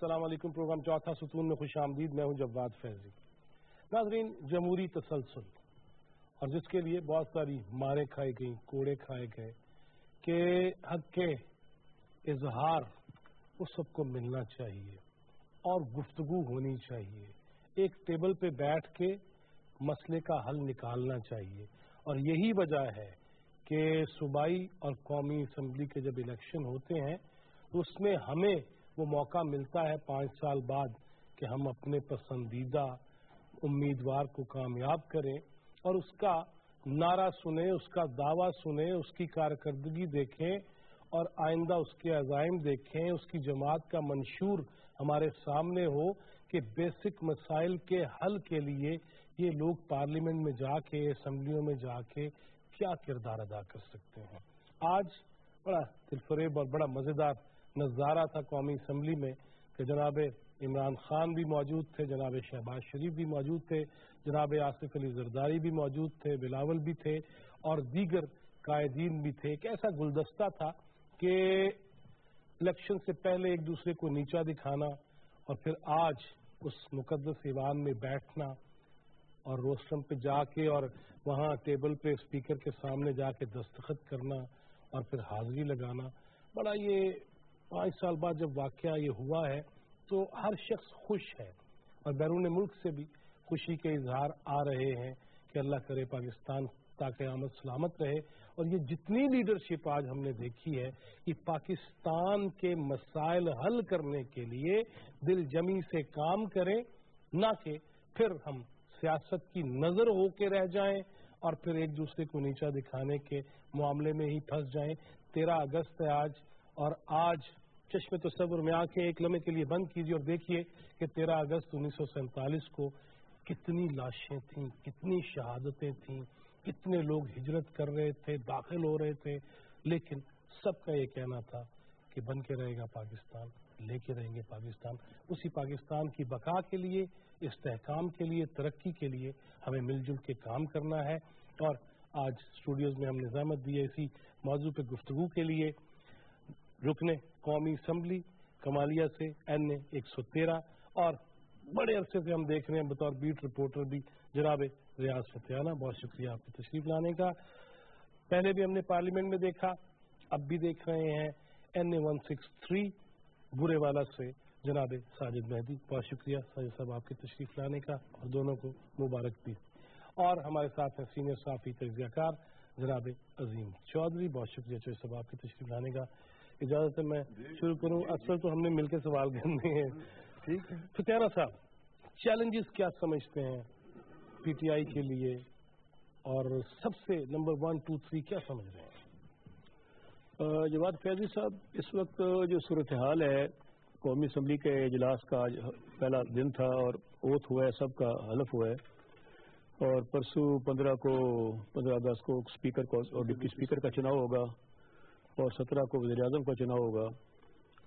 السلام علیکم، پروگرام چوتھا ستون میں خوش آمدید، میں ہوں جواد فیضی۔ ناظرین، جمہوری تسلسل، اور جس کے لیے بہت ساری مارے کھائے گئیں، کوڑے کھائے گئے، کہ حق کے اظہار اس سب کو ملنا چاہیے اور گفتگو ہونی چاہیے۔ ایک ٹیبل پہ بیٹھ کے مسئلے کا حل نکالنا چاہیے۔ اور یہی وجہ ہے کہ صوبائی اور قومی اسمبلی کے جب الیکشن ہوتے ہیں اس میں ہمیں وہ موقع ملتا ہے پانچ سال بعد کہ ہم اپنے پسندیدہ امیدوار کو کامیاب کریں اور اس کا نعرہ سنیں، اس کا دعویٰ سنیں، اس کی کارکردگی دیکھیں اور آئندہ اس کے عزائم دیکھیں، اس کی جماعت کا منشور ہمارے سامنے ہو کہ بیسک مسائل کے حل کے لیے یہ لوگ پارلیمنٹ میں جا کے، اسمبلیوں میں جا کے کیا کردار ادا کر سکتے ہیں۔ آج بڑا دلفریب اور بڑا مزیدار نظارہ تھا قومی اسمبلی میں کہ جناب عمران خان بھی موجود تھے، جناب شہباز شریف بھی موجود تھے، جناب آصف علی زرداری بھی موجود تھے، بلاول بھی تھے اور دیگر قائدین بھی تھے۔ ایک ایسا گلدستہ تھا کہ الیکشن سے پہلے ایک دوسرے کو نیچا دکھانا اور پھر آج اس مقدس ایوان میں بیٹھنا اور روسٹرم پہ جا کے اور وہاں ٹیبل پہ اسپیکر کے سامنے جا کے دستخط کرنا اور پھر حاضری لگانا۔ بڑا یہ پانچ سال بعد جب واقعہ یہ ہوا ہے، تو ہر شخص خوش ہے۔ اور بیرون ملک سے بھی خوشی کے اظہار آ رہے ہیں کہ اللہ کرے پاکستان تاکہ آمد سلامت رہے۔ اور یہ جتنی لیڈرشپ آج ہم نے دیکھی ہے، یہ پاکستان کے مسائل حل کرنے کے لیے دل جمی سے کام کریں، نہ کہ پھر ہم سیاست کی نظر ہو کے رہ جائیں اور پھر ایک دوسرے کو نیچا دکھانے کے معاملے میں ہی پھنس جائیں۔ تیرہ اگست ہے آج اور آج چشم تصور میں آ کے ایک لمحے کے لیے بند کیجیے اور دیکھیے کہ تیرہ اگست انیس سو سینتالیس کو کتنی لاشیں تھیں، کتنی شہادتیں تھیں، کتنے لوگ ہجرت کر رہے تھے، داخل ہو رہے تھے۔ لیکن سب کا یہ کہنا تھا کہ بن کے رہے گا پاکستان، لے کے رہیں گے پاکستان۔ اسی پاکستان کی بقا کے لیے، استحکام کے لیے، ترقی کے لیے ہمیں مل جل کے کام کرنا ہے۔ اور آج اسٹوڈیوز میں ہم نے زحمت دی ہے، اسی موضوع پہ گفتگو کے لیے۔ رکنے۔ قومی اسمبلی، کمالیہ سے این اے ایک سو تیرہ، اور بڑے عرصے سے ہم دیکھ رہے ہیں، بطور بیٹ رپورٹر بھی جناب ریاض فتیانہ بہت شکریہ آپ کی تشریف لانے کا۔ پہلے بھی ہم نے پارلیمنٹ میں دیکھا، اب بھی دیکھ رہے ہیں N A one six three برے والا سے جناب ساجد مہدی، بہت شکریہ ساجد صاحب آپ کی تشریف لانے کا، اور دونوں کو مبارک دی اور ہمارے ساتھ ہیں سینئر صافی تجزیہ کار جناب عظیم چودھری، بہت شکریہ چوہدری صاحب آپ کی تشریف لانے کا۔ اجازت ہے میں شروع کروں اکثر تو ہم نے مل کے سوال کرنے ہیں۔ ٹھیک ہے۔ فتیارہ صاحب چیلنجز کیا سمجھتے ہیں پی ٹی آئی کے لیے؟ اور سب سے نمبر ون ٹو تھری کیا سمجھ رہے ہیں؟ جواد فیضی صاحب اس وقت جو صورتحال ہے قومی اسمبلی کے اجلاس کا آج پہلا دن تھا اور اوتھ ہوا ہے سب کا حلف ہوا ہے۔ اور پرسوں پندرہ کو پندرہ اگست کو اسپیکر کو اور ڈپٹی اسپیکر کا چناؤ ہوگا۔ اور سترہ کو وزیر اعظم کا چناؤ ہوگا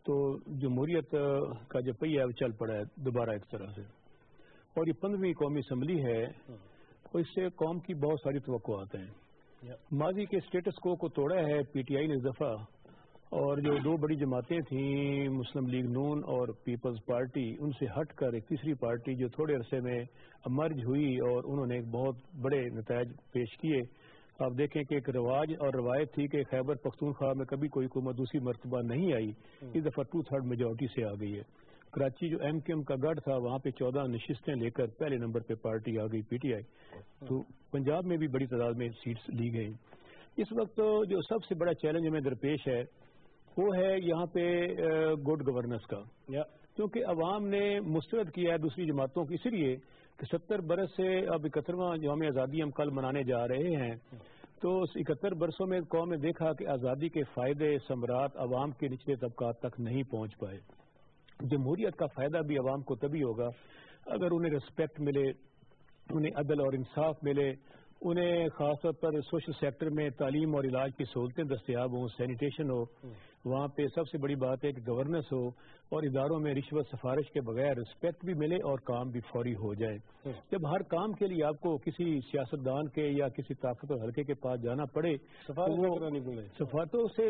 تو جمہوریت کا جو پہیا ہے چل پڑا ہے دوبارہ ایک طرح سے۔ اور یہ پندرہویں قومی اسمبلی ہے اس سے قوم کی بہت ساری توقعات ہیں۔ ماضی کے اسٹیٹس کو کو توڑا ہے پی ٹی آئی نے دفعہ اور جو دو بڑی جماعتیں تھیں مسلم لیگ نون اور پیپلز پارٹی ان سے ہٹ کر ایک تیسری پارٹی جو تھوڑے عرصے میں مرج ہوئی اور انہوں نے ایک بہت بڑے نتائج پیش کیے۔ آپ دیکھیں کہ ایک رواج اور روایت تھی کہ خیبر پختونخوا میں کبھی کوئی حکومت دوسری مرتبہ نہیں آئی۔ اس دفعہ ٹو تھرڈ میجورٹی سے آ گئی ہے۔ کراچی جو ایم کیو ایم کا گڑھ تھا وہاں پہ چودہ نشستیں لے کر پہلے نمبر پہ پارٹی آ گئی پی ٹی آئی تو پنجاب میں بھی بڑی تعداد میں سیٹس لی گئی اس وقت جو سب سے بڑا چیلنج ہمیں درپیش ہے وہ ہے یہاں پہ گڈ گورننس کا۔ کیونکہ عوام نے مسترد کیا ہے دوسری جماعتوں کی اس لیے کہ ستر برس سے اب اکہترواں جامع آزادی ہم کل منانے جا رہے ہیں تو اس اکہتر برسوں میں قوم نے دیکھا کہ آزادی کے فائدے ثمرات عوام کے نچلے طبقات تک نہیں پہنچ پائے۔ جمہوریت کا فائدہ بھی عوام کو تبھی ہوگا اگر انہیں رسپیکٹ ملے انہیں عدل اور انصاف ملے انہیں خاص طور پر سوشل سیکٹر میں تعلیم اور علاج کی سہولتیں دستیاب ہوں سینیٹیشن ہو۔ وہاں پہ سب سے بڑی بات ہے کہ گورننس ہو۔ اور اداروں میں رشوت سفارش کے بغیر رسپیکٹ بھی ملے اور کام بھی فوری ہو جائے۔ جب ہر کام کے لیے آپ کو کسی سیاستدان کے یا کسی طاقتور حلقے کے پاس جانا پڑے سفارتوں سے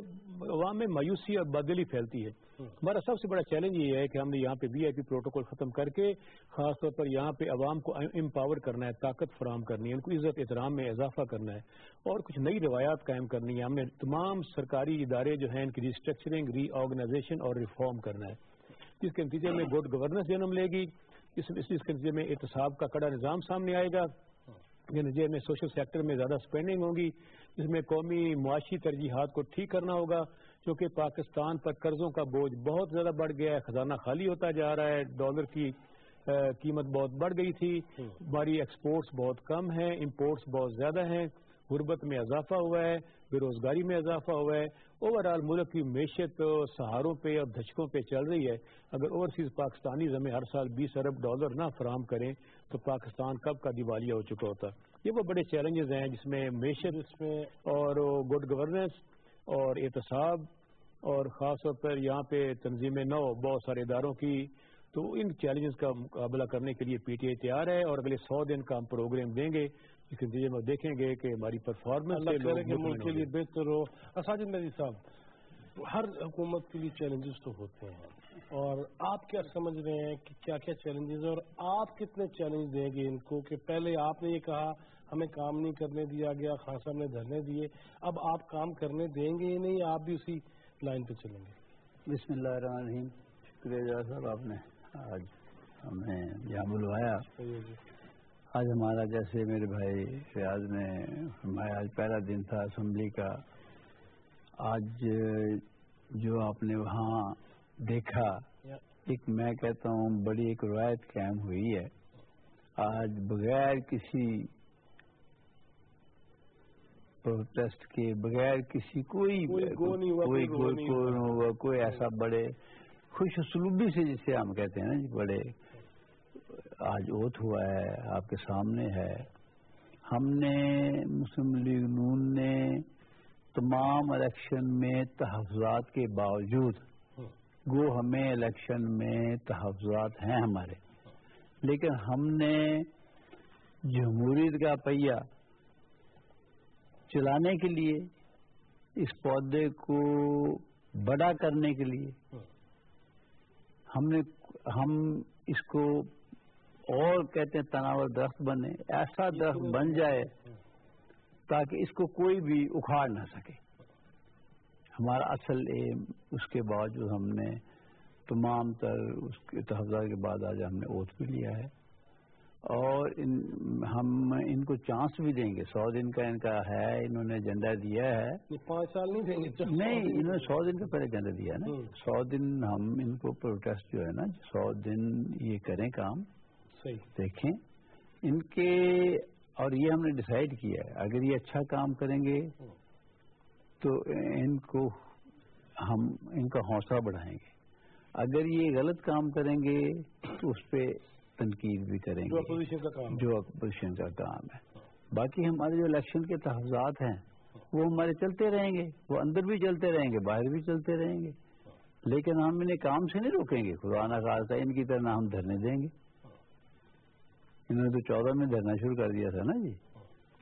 عوام میں مایوسی اور بدلی پھیلتی ہے۔ ہمارا سب سے بڑا چیلنج یہ ہے کہ ہم نے یہاں پہ بی آئی پی پروٹوکول ختم کر کے خاص طور پر یہاں پہ عوام کو امپاور کرنا ہے طاقت فراہم کرنی ہے ان کو عزت احترام میں اضافہ کرنا ہے۔ اور کچھ نئی روایات قائم کرنی ہے ہم نے تمام سرکاری ادارے جو ہیں ان کی ریسٹرکچرنگ ری آرگنائزیشن اور ریفارم کرنا ہے۔ جس کے نتیجے میں گڈ گورننس جنم لے گی، اس کے نتیجے میں احتساب کا کڑا نظام سامنے آئے گا۔ نتیجے میں سوشل سیکٹر میں زیادہ اسپینڈنگ ہوگی جس میں قومی معاشی ترجیحات کو ٹھیک کرنا ہوگا کیونکہ پاکستان پر قرضوں کا بوجھ بہت زیادہ بڑھ گیا ہے، خزانہ خالی ہوتا جا رہا ہے ڈالر کی قیمت بہت بڑھ گئی تھی۔ ہماری ایکسپورٹس بہت کم ہیں امپورٹس بہت زیادہ ہیں۔ غربت میں اضافہ ہوا ہے، بے روزگاری میں اضافہ ہوا ہے۔ اوور آل ملک کی معیشت سہاروں پہ اور دھچکوں پہ چل رہی ہے۔ اگر اوورسیز پاکستانی ہمیں ہر سال بیس ارب ڈالر نہ فراہم کریں تو پاکستان کب کا دیوالیہ ہو چکا ہوتا؟ یہ وہ بڑے چیلنجز ہیں جس میں معیشت اور گڈ گورننس اور احتساب اور خاص طور پر یہاں پہ تنظیم نو بہت سارے اداروں کی۔ تو ان چیلنجز کا مقابلہ کرنے کے لیے پی ٹی آئی تیار ہے اور اگلے سو دن کا ہم پروگرام دیں گے۔ اس نتیجے میں دیکھیں گے کہ ہماری پرفارمنس ملک کے لیے بہتر ہو اساجد ندی صاحب ہر حکومت کے لیے چیلنجز تو ہوتے ہیں۔ اور آپ کیا سمجھ رہے ہیں کہ کیا کیا چیلنجز اور آپ کتنے چیلنج دیں گے ان کو کہ پہلے آپ نے یہ کہا ہمیں کام نہیں کرنے دیا گیا خان صاحب نے دھرنے دیے۔ اب آپ کام کرنے دیں گے نہیں؟ آپ بھی اسی لائن پہ چلیں گے۔ بسم اللہ الرحمن الرحیم۔ شکریہ صاحب آپ نے آج ہمیں یہاں بلوایا۔ آج ہمارا جیسے میرے بھائی ریاض نے ہمارا آج پہلا دن تھا اسمبلی کا۔ آج جو آپ نے وہاں دیکھا ایک میں کہتا ہوں بڑی ایک روایت قائم ہوئی ہے۔ آج بغیر کسی پروٹیسٹ کے بغیر کسی کوئی کوئی کوئی ایسا بڑے خوش اسلوبی سے جسے ہم کہتے ہیں نا جی بڑے آج اوت ہوا ہے، آپ کے سامنے ہے۔ ہم نے، مسلم لیگ نون نے تمام الیکشن میں تحفظات کے باوجود گو ہمیں الیکشن میں تحفظات ہیں ہمارے۔ لیکن ہم نے جمہوریت کا پہیا چلانے کے لیے، اس پودے کو بڑا کرنے کے لیے ہم نے، ہم اس کو اور کہتے ہیں تناور درخت بنے ایسا درخت بن جائے تاکہ اس کو کوئی بھی اکھاڑ نہ سکے۔ ہمارا اصل ایم اس کے باوجود ہم نے تمام تر اس کے تحفظات کے بعد آج ہم نے اوت بھی لیا ہے۔ اور ان ہم ان کو چانس بھی دیں گے۔ سو دن کا ان کا ہے انہوں نے ایجنڈا دیا ہے۔ پانچ سال نہیں دیں گے۔ نہیں انہوں نے سو دن کا پہلے ایجنڈا دیا نا۔ سو دن ہم ان کو پروٹیسٹ جو ہے نا سو دن یہ کریں کام۔ دیکھیں ان کے اور یہ ہم نے ڈسائڈ کیا ہے اگر یہ اچھا کام کریں گے تو ان کو ہم ان کا حوصلہ بڑھائیں گے۔ اگر یہ غلط کام کریں گے تو اس پہ تنقید بھی کریں گے۔ جو اپوزیشن کا کام ہے۔ باقی ہمارے جو الیکشن کے تحفظات ہیں وہ ہمارے چلتے رہیں گے۔ وہ اندر بھی چلتے رہیں گے باہر بھی چلتے رہیں گے۔ لیکن ہم انہیں کام سے نہیں روکیں گے۔ خدا نہ خاص ان کی طرح ہم دھرنے دیں گے۔ انہوں نے تو چودہ میں دھرنا شروع کر دیا تھا نا جی۔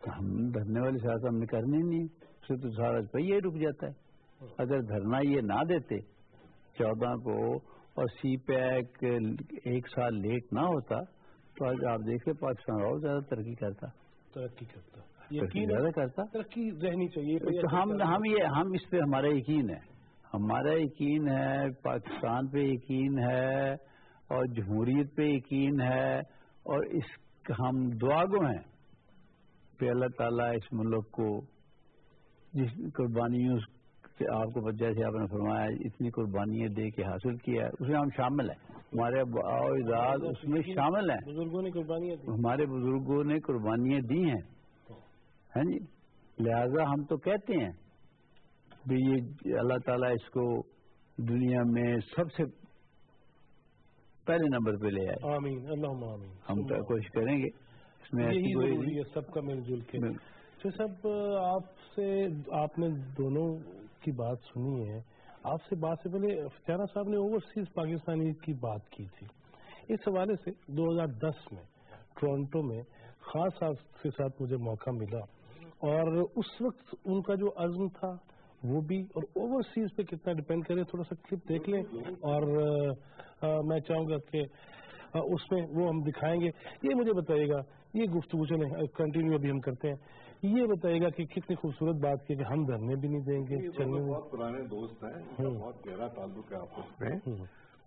ہم دھرنے والی سیاست ہم نے کرنی نہیں۔ اس سے تو سارا پہیے ہی رک جاتا ہے۔ اگر دھرنا یہ نہ دیتے چودہ کو اور سی پیک ایک سال لیٹ نہ ہوتا تو آج آپ دیکھیں پاکستان اور زیادہ ترقی کرتا۔ ترقی کرتا۔ زیادہ کرتا۔ ترقی رہنی چاہیے ہم ہم یہ ہم اس پہ ہمارا یقین ہے۔ ہمارا یقین ہے پاکستان پہ یقین ہے اور جمہوریت پہ یقین ہے۔ اور اس ہم دعا گو ہیں کہ اللہ تعالیٰ اس ملک کو جس قربانیوں آپ کو جیسے آپ نے فرمایا اتنی قربانیاں دے کے حاصل کیا ہے اس میں ہم شامل ہیں۔ ہمارے اجداد اس میں شامل ہیں۔ بزرگوں نے قربانیاں ہمارے بزرگوں نے قربانیاں دی ہیں۔ جی؟ لہذا ہم تو کہتے ہیں بھی یہ اللہ تعالیٰ اس کو دنیا میں سب سے پہلے نمبر پہ لے آئے۔ آمین اللہ آمین۔ ہم کوشش کریں گے۔ اس میں سب کا مل جل کے۔ تو سب آپ سے آپ نے دونوں کی بات سنی ہے۔ آپ سے بات سے پہلے فتیانہ صاحب نے اوورسیز پاکستانی کی بات کی تھی۔ اس حوالے سے دو ہزار دس میں ٹورنٹو میں خان صاحب کے ساتھ مجھے موقع ملا۔ اور اس وقت ان کا جو عزم تھا وہ بھی۔ اور اوورسیز پہ کتنا ڈپینڈ کرے تھوڑا سا کلپ دیکھ لیں۔ اور میں چاہوں گا کہ اس میں وہ ہم دکھائیں گے۔ یہ مجھے بتائیے گا یہ گفتگو چلے کنٹینیو ابھی ہم کرتے ہیں۔ یہ بتائیے گا کہ کتنی خوبصورت بات کی کہ ہم دھرنے بھی نہیں دیں گے چلنے بہت پرانے دوست ہیں بہت گہرا تعلق ہے آپس میں۔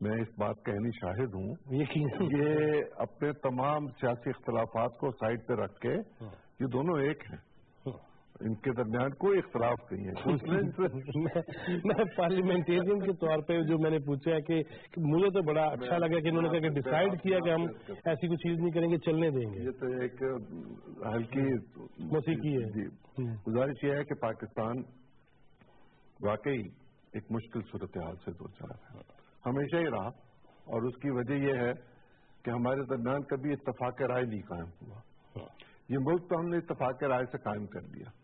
میں اس بات کا یعنی شاہد ہوں۔ یہ اپنے تمام سیاسی اختلافات کو سائڈ پہ رکھ کے یہ دونوں ایک ہیں۔ ان کے درمیان کوئی اختلاف نہیں ہے۔ میں پارلیمنٹرین کے طور پہ جو میں نے پوچھا ہے کہ مجھے تو بڑا اچھا لگا کہ انہوں نے کہا کہ ڈیسائیڈ کیا کہ ہم ایسی کوئی چیز نہیں کریں گے چلنے دیں گے۔ یہ تو ایک ہلکی موسیقی ہے۔ جی۔ گزارش یہ ہے کہ پاکستان واقعی ایک مشکل صورتحال سے دو چار ہے۔ ہمیشہ ہی رہا۔ اور اس کی وجہ یہ ہے کہ ہمارے درمیان کبھی اتفاق رائے نہیں قائم ہوا۔ یہ ملک تو ہم نے اتفاق رائے سے قائم کر دیا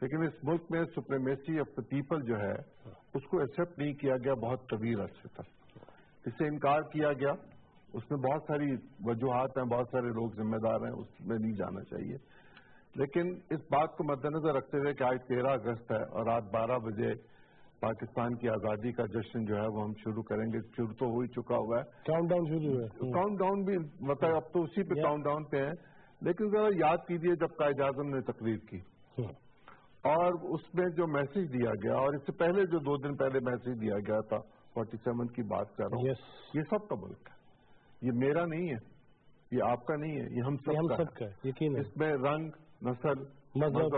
لیکن اس ملک میں سپریمیسی آف دا پیپل جو ہے اس کو ایکسپٹ نہیں کیا گیا بہت طویل عرصے تک۔ اس سے انکار کیا گیا۔ اس میں بہت ساری وجوہات ہیں بہت سارے لوگ ذمہ دار ہیں اس میں نہیں جانا چاہیے۔ لیکن اس بات کو مد نظر رکھتے ہوئے کہ آج تیرہ اگست ہے اور رات بارہ بجے پاکستان کی آزادی کا جشن جو ہے وہ ہم شروع کریں گے۔ شروع تو ہو ہی چکا ہوا ہے۔ کاؤنٹ ڈاؤن شروع ہے کاؤنٹ ڈاؤن بھی مطلب اب تو اسی پہ کاؤنٹ ڈاؤن پہ ہیں۔ لیکن ذرا یاد کیجیے جب قائد اعظم نے تقریر کی۔ اور اس میں جو میسج دیا گیا اور اس سے پہلے جو دو دن پہلے میسج دیا گیا تھا فورٹی سیون کی بات کر رہا ہوں یہ سب کا ملک ہے۔ یہ میرا نہیں ہے یہ آپ کا نہیں ہے یہ ہم سب کا ہے۔ اس میں رنگ نسل مذہب۔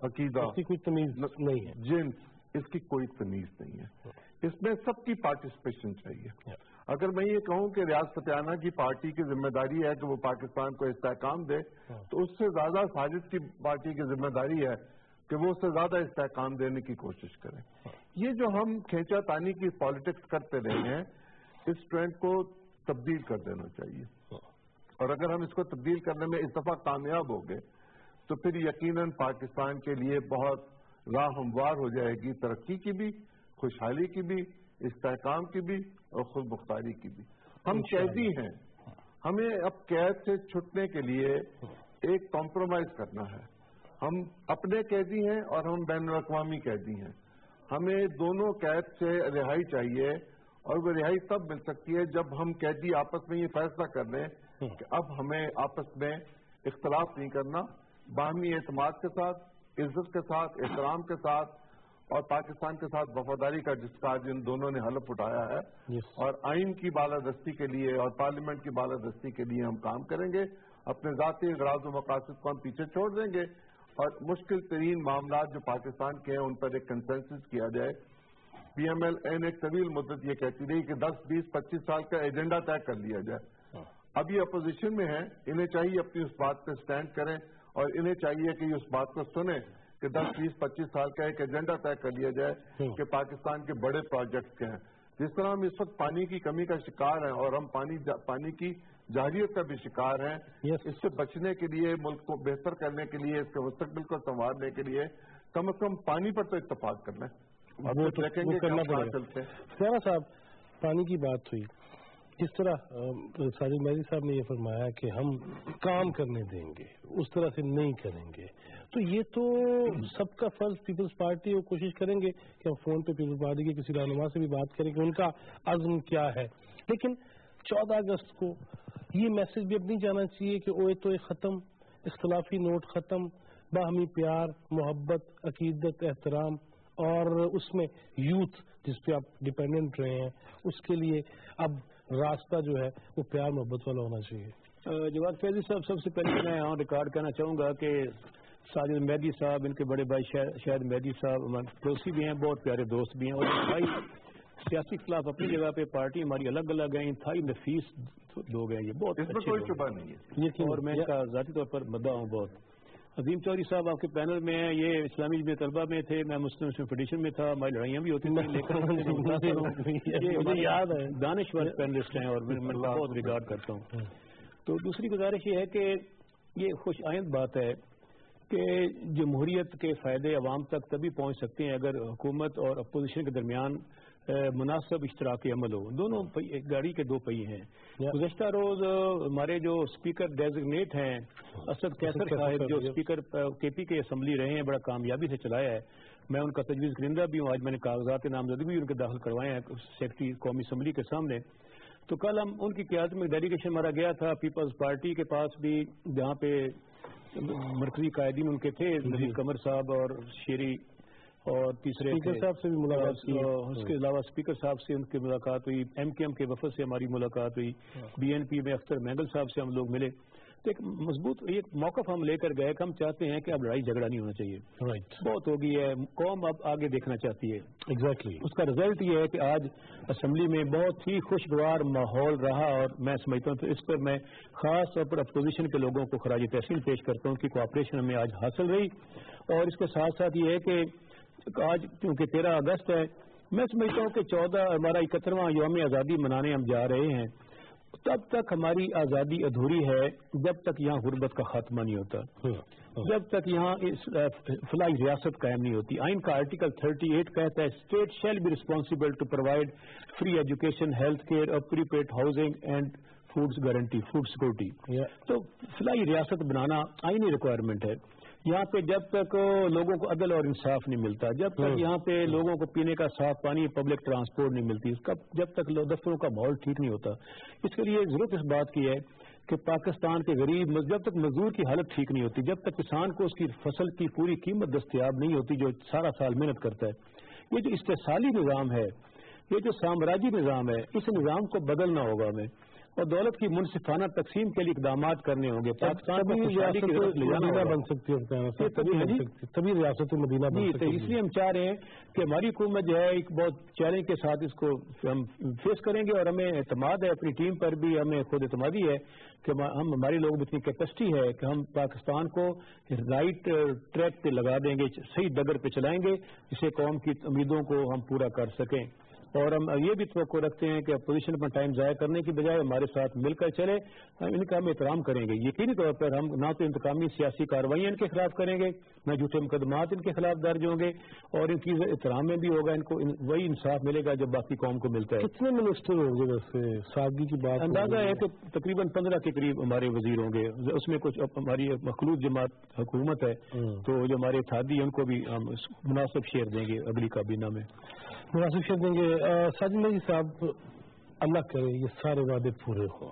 عقیدہ کوئی تمیز نہیں ہے۔ جنس اس کی کوئی تمیز نہیں ہے۔ اس میں سب کی پارٹیسپیشن چاہیے۔ اگر میں یہ کہوں کہ ریاض فتیانہ کی پارٹی کی ذمہ داری ہے کہ وہ پاکستان کو استحکام دے تو اس سے زیادہ ساجد کی پارٹی کی ذمہ داری ہے کہ وہ اس سے زیادہ استحکام دینے کی کوشش کریں۔ یہ جو ہم کھینچا تانی کی پالیٹکس کرتے رہے ہیں اس ٹرینڈ کو تبدیل کر دینا چاہیے۔ اور اگر ہم اس کو تبدیل کرنے میں اس دفعہ کامیاب ہو گئے تو پھر یقیناً پاکستان کے لیے بہت راہ ہموار ہو جائے گی ترقی کی بھی خوشحالی کی بھی استحکام کی بھی اور خود مختاری کی بھی۔ ہم قیدی ہیں۔ ہمیں اب قید سے چھٹنے کے لیے ایک کمپرومائز کرنا ہے۔ ہم اپنے قیدی ہیں اور ہم بین الاقوامی قیدی ہیں۔ ہمیں دونوں قید سے رہائی چاہیے اور وہ رہائی تب مل سکتی ہے جب ہم قیدی آپس میں یہ فیصلہ کر لیں کہ اب ہمیں آپس میں اختلاف نہیں کرنا باہمی اعتماد کے ساتھ عزت کے ساتھ احترام کے ساتھ اور پاکستان کے ساتھ وفاداری کا جس کا آج ان دونوں نے حلف اٹھایا ہے۔ اور آئین کی بالادستی کے لیے اور پارلیمنٹ کی بالادستی کے لیے ہم کام کریں گے۔ اپنے ذاتی اغراض و مقاصد کو ہم پیچھے چھوڑ دیں گے۔ اور مشکل ترین معاملات جو پاکستان کے ہیں ان پر ایک کنسنسس کیا جائے۔ پی ایم ایل این ایک طویل مدت یہ کہتی رہی کہ دس بیس پچیس سال کا ایجنڈا طے کر لیا جائے۔ ہاں۔ اب یہ اپوزیشن میں ہیں انہیں چاہیے اپنی اس بات پہ سٹینڈ کریں اور انہیں چاہیے کہ یہ اس بات کو سنیں کہ دس بیس پچیس سال کا ایک ایجنڈا طے کر لیا جائے کہ پاکستان کے بڑے پروجیکٹس کے ہیں۔ جس طرح ہم اس وقت پانی کی کمی کا شکار ہیں اور ہم پانی پانی کی جاہریت کا بھی شکار ہیں۔ اس سے بچنے کے لیے ملک کو بہتر کرنے کے لیے اس کے مستقبل کو سنوارنے کے لیے کم از کم پانی پر تو اتفاق کرنا ہے۔ گے صاحب پانی کی بات ہوئی۔ جس طرح ساجد مہدی صاحب نے یہ فرمایا کہ ہم کام کرنے دیں گے اس طرح سے نہیں کریں گے۔ تو یہ تو سب کا فرض پیپلز پارٹی وہ کوشش کریں گے کہ ہم فون پہ پیپلز پارٹی کے کسی رہنما سے بھی بات کریں کہ ان کا عزم کیا ہے۔ لیکن چودہ اگست کو یہ میسج بھی اب نہیں جانا چاہیے کہ اوے تو ختم، اختلافی نوٹ ختم، باہمی پیار، محبت، عقیدت، احترام، اور اس میں یوتھ جس پہ آپ ڈپینڈنٹ رہے ہیں، اس کے لیے اب راستہ جو ہے وہ پیار، محبت والا ہونا چاہیے۔ جواد فیضی صاحب، سب سے پہلے میں یہاں ریکارڈ کرنا چاہوں گا کہ ساجد مہدی صاحب، ان کے بڑے بھائی شاید مہدی صاحب پڑوسی بھی ہیں، بہت پیارے دوست بھی ہیں، اور بھائی سیاسی خلاف اپنی جگہ پہ پارٹی ہماری الگ الگ ہیں انتہائی نفیس لوگ ہیں یہ بہت کوئی شبہ نہیں ہے۔ اور میں ذاتی طور پر مدعا ہوں بہت۔ عظیم چوری صاحب آپ کے پینل میں ہیں یہ اسلامی میں طلبہ میں تھے میں مسلم فیڈریشن میں تھا ہماری لڑائیاں بھی ہوتی تھیں لیکن یاد ہے۔ دانش والے پینلسٹ ہیں اور میں بہت ریگارڈ کرتا ہوں۔ تو دوسری گزارش یہ ہے کہ یہ خوش آئند بات ہے کہ جمہوریت کے فائدے عوام تک تبھی پہنچ سکتے ہیں اگر حکومت اور اپوزیشن کے درمیان مناسب اشتراکی عمل ہو۔ دونوں گاڑی کے دو پہیے ہیں۔ گزشتہ روز ہمارے جو اسپیکر ڈیزگنیٹ ہیں اسد کیسر صاحب جو اسپیکر کے پی کے اسمبلی رہے ہیں بڑا کامیابی سے چلایا ہے۔ میں ان کا تجویز کرندہ بھی ہوں۔ آج میں نے کاغذات نامزدگی بھی ان کے داخل کروائے ہیں سیکٹری قومی اسمبلی کے سامنے۔ تو کل ہم ان کی قیادت میں ڈیلیگیشن مارا گیا تھا۔ پیپلز پارٹی کے پاس بھی جہاں پہ مرکزی قائدین ان کے تھے نظیر قمر صاحب اور شیری اور تیسرے صاحب سے بھی ملاقات کی اس کے علاوہ اسپیکر صاحب سے ان کی ملاقات ہوئی ایم کے ایم کے وفد سے ہماری ملاقات ہوئی بی این پی میں اختر مینگل صاحب سے ہم لوگ ملے۔ تو ایک مضبوط ایک موقف ہم لے کر گئے کہ ہم چاہتے ہیں کہ اب لڑائی جھگڑا نہیں ہونا چاہیے۔ بہت ہو گئی ہے قوم اب آگے دیکھنا چاہتی ہے۔ ایگزیکٹلی اس کا رزلٹ یہ ہے کہ آج اسمبلی میں بہت ہی خوشگوار ماحول رہا اور میں سمجھتا ہوں تو اس پر میں خاص طور پر اپوزیشن کے لوگوں کو خراج تحصیل پیش کرتا ہوں کہ کوآپریشن ہمیں آج حاصل رہی اور اس کے ساتھ ساتھ یہ ہے کہ آج کیونکہ تیرہ اگست ہے میں سمجھتا ہوں کہ چودہ ہمارا اکہترواں یوم آزادی منانے ہم جا رہے ہیں۔ تب تک ہماری آزادی ادھوری ہے جب تک یہاں غربت کا خاتمہ نہیں ہوتا۔ جب تک یہاں فلائی ریاست قائم نہیں ہوتی۔ آئین کا آرٹیکل 38 کہتا ہے state shall be responsible to provide free education health care اور prepaid housing and food guarantee food security to fly ریاست بنانا آئینی ریکوائرمنٹ ہے۔ یہاں پہ جب تک لوگوں کو عدل اور انصاف نہیں ملتا جب تک یہاں پہ لوگوں کو پینے کا صاف پانی پبلک ٹرانسپورٹ نہیں ملتی جب تک دفتروں کا ماحول ٹھیک نہیں ہوتا۔ اس کے لیے ضرورت اس بات کی ہے کہ پاکستان کے غریب جب تک مزدور کی حالت ٹھیک نہیں ہوتی جب تک کسان کو اس کی فصل کی پوری قیمت دستیاب نہیں ہوتی جو سارا سال محنت کرتا ہے یہ جو استحصالی نظام ہے یہ جو سامراجی نظام ہے اس نظام کو بدلنا ہوگا ہمیں۔ اور دولت کی منصفانہ تقسیم کے لیے اقدامات کرنے ہوں گے۔ پاکستان بن سکتی ہے۔ تبھی ریاست مدینہ جی تو اس لیے ہم چاہ رہے ہیں کہ ہماری حکومت جو ہے ایک بہت چیلنج کے ساتھ اس کو ہم فیس کریں گے اور ہمیں اعتماد ہے اپنی ٹیم پر بھی ہمیں خود اعتمادی ہے کہ ہم ہماری لوگوں میں اتنی کیپیسٹی ہے کہ ہم پاکستان کو رائٹ ٹریک پہ لگا دیں گے صحیح ڈگر پہ چلائیں گے جسے قوم کی امیدوں کو ہم پورا کر سکیں۔ اور ہم یہ بھی توقع رکھتے ہیں کہ اپوزیشن پر ٹائم ضائع کرنے کی بجائے ہمارے ساتھ مل کر چلے ان کا ہم احترام کریں گے۔ یقینی طور پر ہم نہ تو انتقامی سیاسی کاروائیاں ان کے خلاف کریں گے نہ جھوٹے مقدمات ان کے خلاف درج ہوں گے اور ان کی احترام میں بھی ہوگا ان کو وہی انصاف ملے گا جب باقی قوم کو ملتا ہے۔ کتنے منسٹر ہوں گے ویسے؟ سادگی کی بات اندازہ ہے کہ تقریباً پندرہ کے قریب ہمارے وزیر ہوں گے۔ اس میں کچھ ہماری مخلوط جماعت حکومت ہے تو جو ہمارے اتحادی ان کو بھی ہم مناسب شیئر دیں گے اگلی کابینہ میں۔ مناسب شیئر دیں گے۔ ساجد جی صاحب اللہ کرے یہ سارے وعدے پورے ہوں۔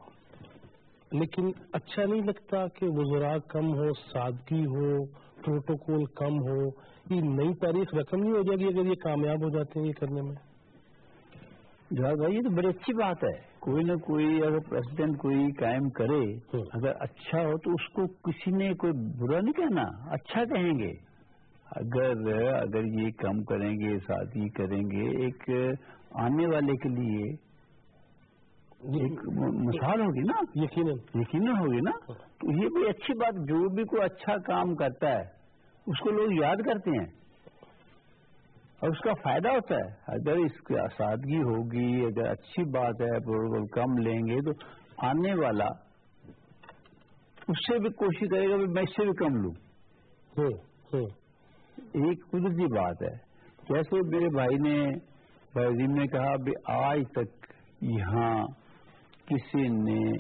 لیکن اچھا نہیں لگتا کہ وزراء کم ہو سادگی ہو پروٹوکول کم ہو۔ یہ نئی تاریخ رقم نہیں ہو جائے گی اگر یہ کامیاب ہو جاتے ہیں یہ کرنے میں۔ جواب بھائی یہ تو بڑی اچھی بات ہے۔ کوئی نہ کوئی اگر پریزیڈنٹ کوئی قائم کرے اگر اچھا ہو تو اس کو کسی نے کوئی برا نہیں کہنا اچھا کہیں گے۔ اگر اگر یہ کم کریں گے شادی کریں گے ایک آنے والے کے لیے ایک مثال ہوگی نا؟ یقیناً۔ یقیناً ہوگی نا؟ تو یہ بھی اچھی بات جو بھی کوئی اچھا کام کرتا ہے اس کو لوگ یاد کرتے ہیں اور اس کا فائدہ ہوتا ہے۔ اگر اس کی سادگی ہوگی اگر اچھی بات ہے پروٹوکول کم لیں گے تو آنے والا اس سے بھی کوشش کرے گا میں اس سے بھی کم لوں۔ ایک قدرتی بات ہے۔ جیسے میرے بھائی نے بھائی عظیم نے کہا بھی آج تک یہاں کسی نے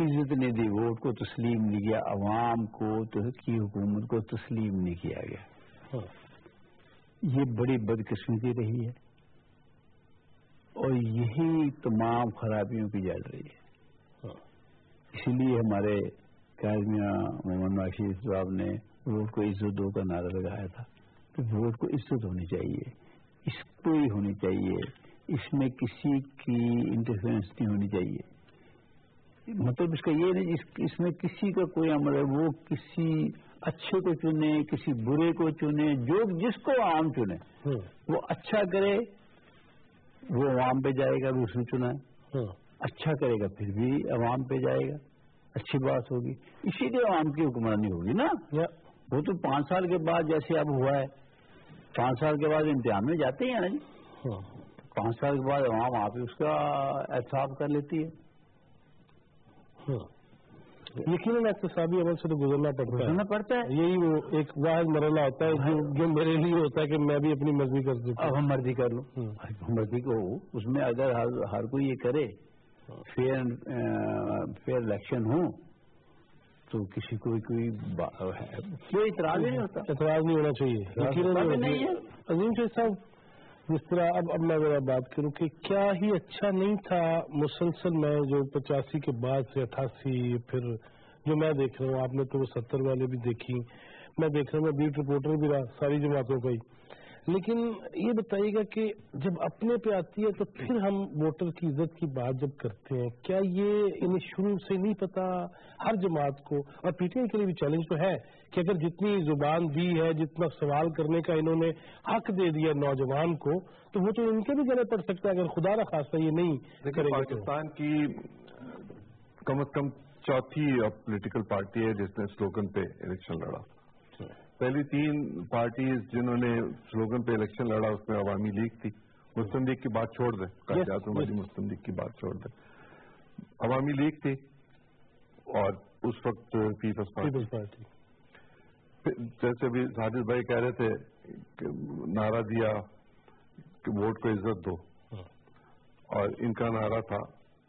عزت نہیں دی ووٹ کو تسلیم نہیں کیا عوام کو کی حکومت کو تسلیم نہیں کیا گیا۔ یہ بڑی بدقسمتی رہی ہے۔ اور یہی تمام خرابیوں کی جڑ رہی ہے۔ اسی لیے ہمارے کازمیہ محمد ناشید صاحب نے ووٹ کو عزت دو کا نعرہ لگایا تھا کہ ووٹ کو عزت ہونی چاہیے اس کو ہی ہونی چاہیے اس میں کسی کی انٹرفیئرنس نہیں ہونی چاہیے۔ مطلب اس کا یہ نہیں اس میں کسی کا کوئی عمل ہے وہ کسی اچھے کو چنے کسی برے کو چنے جو جس کو عام چنے۔ وہ اچھا کرے وہ عوام پہ جائے گا اس نے چنا۔ ہے اچھا کرے گا پھر بھی عوام پہ جائے گا۔ اچھی بات ہوگی۔ اسی لیے عوام کی حکمرانی ہوگی نا۔ وہ تو پانچ سال کے بعد جیسے اب ہوا ہے پانچ سال کے بعد امتحان میں جاتے ہیں نا جی۔ ہاں۔ پانچ سال کے بعد عوام آپ اس کا احتساب کر لیتی ہے۔ ہاں۔ یقیناً احتسابی عمل سے تو گزرنا پڑتا ہے۔ گزرنا پڑتا ہے۔ یہی وہ ایک واحد مرحلہ ہوتا ہے جو ہاں۔ میرے لیے ہوتا ہے کہ میں بھی اپنی مرضی کر دوں اب ہم مرضی کر لوں مرضی کو اس میں اگر ہر کوئی یہ کرے فیئر فیئر الیکشن ہوں تو کسی کو کوئی اعتراض نہیں ہوتا۔ اعتراض نہیں ہونا چاہیے۔ عظیم شیخ صاحب جس طرح اب اب میں ذرا بات کروں کہ کیا ہی اچھا نہیں تھا مسلسل میں جو پچاسی کے بعد سے اٹھاسی پھر جو میں دیکھ رہا ہوں آپ نے تو وہ ستر والے بھی دیکھی۔ میں دیکھ رہا ہوں میں بیٹ رپورٹر بھی رہا ساری جماعتوں کا ہی۔ لیکن یہ بتائیے گا کہ جب اپنے پہ آتی ہے تو پھر ہم ووٹر کی عزت کی بات جب کرتے ہیں کیا یہ انہیں شروع سے نہیں پتا ہر جماعت کو؟ اور پی ٹی آئی کے لیے بھی چیلنج تو ہے کہ اگر جتنی زبان دی ہے جتنا سوال کرنے کا انہوں نے حق دے دیا نوجوان کو تو وہ تو ان کے بھی گلے پڑ سکتا ہے اگر خدا نخواستہ یہ نہیں کریں پاکستان کی کم از کم چوتھی پولیٹیکل پارٹی ہے جس نے سلوگن پہ الیکشن لڑا۔ پہلی تین پارٹیز جنہوں نے سلوگن پہ الیکشن لڑا اس میں عوامی لیگ تھی۔ مسلم لیگ کی بات چھوڑ دیں۔ مسلم لیگ کی بات چھوڑ دیں۔ عوامی لیگ تھی اور اس وقت پیپلز پارٹی۔ جیسے بھی ساجد بھائی کہہ رہے تھے نعرہ دیا کہ ووٹ کو عزت دو۔ ہاں۔ اور ان کا نعرہ تھا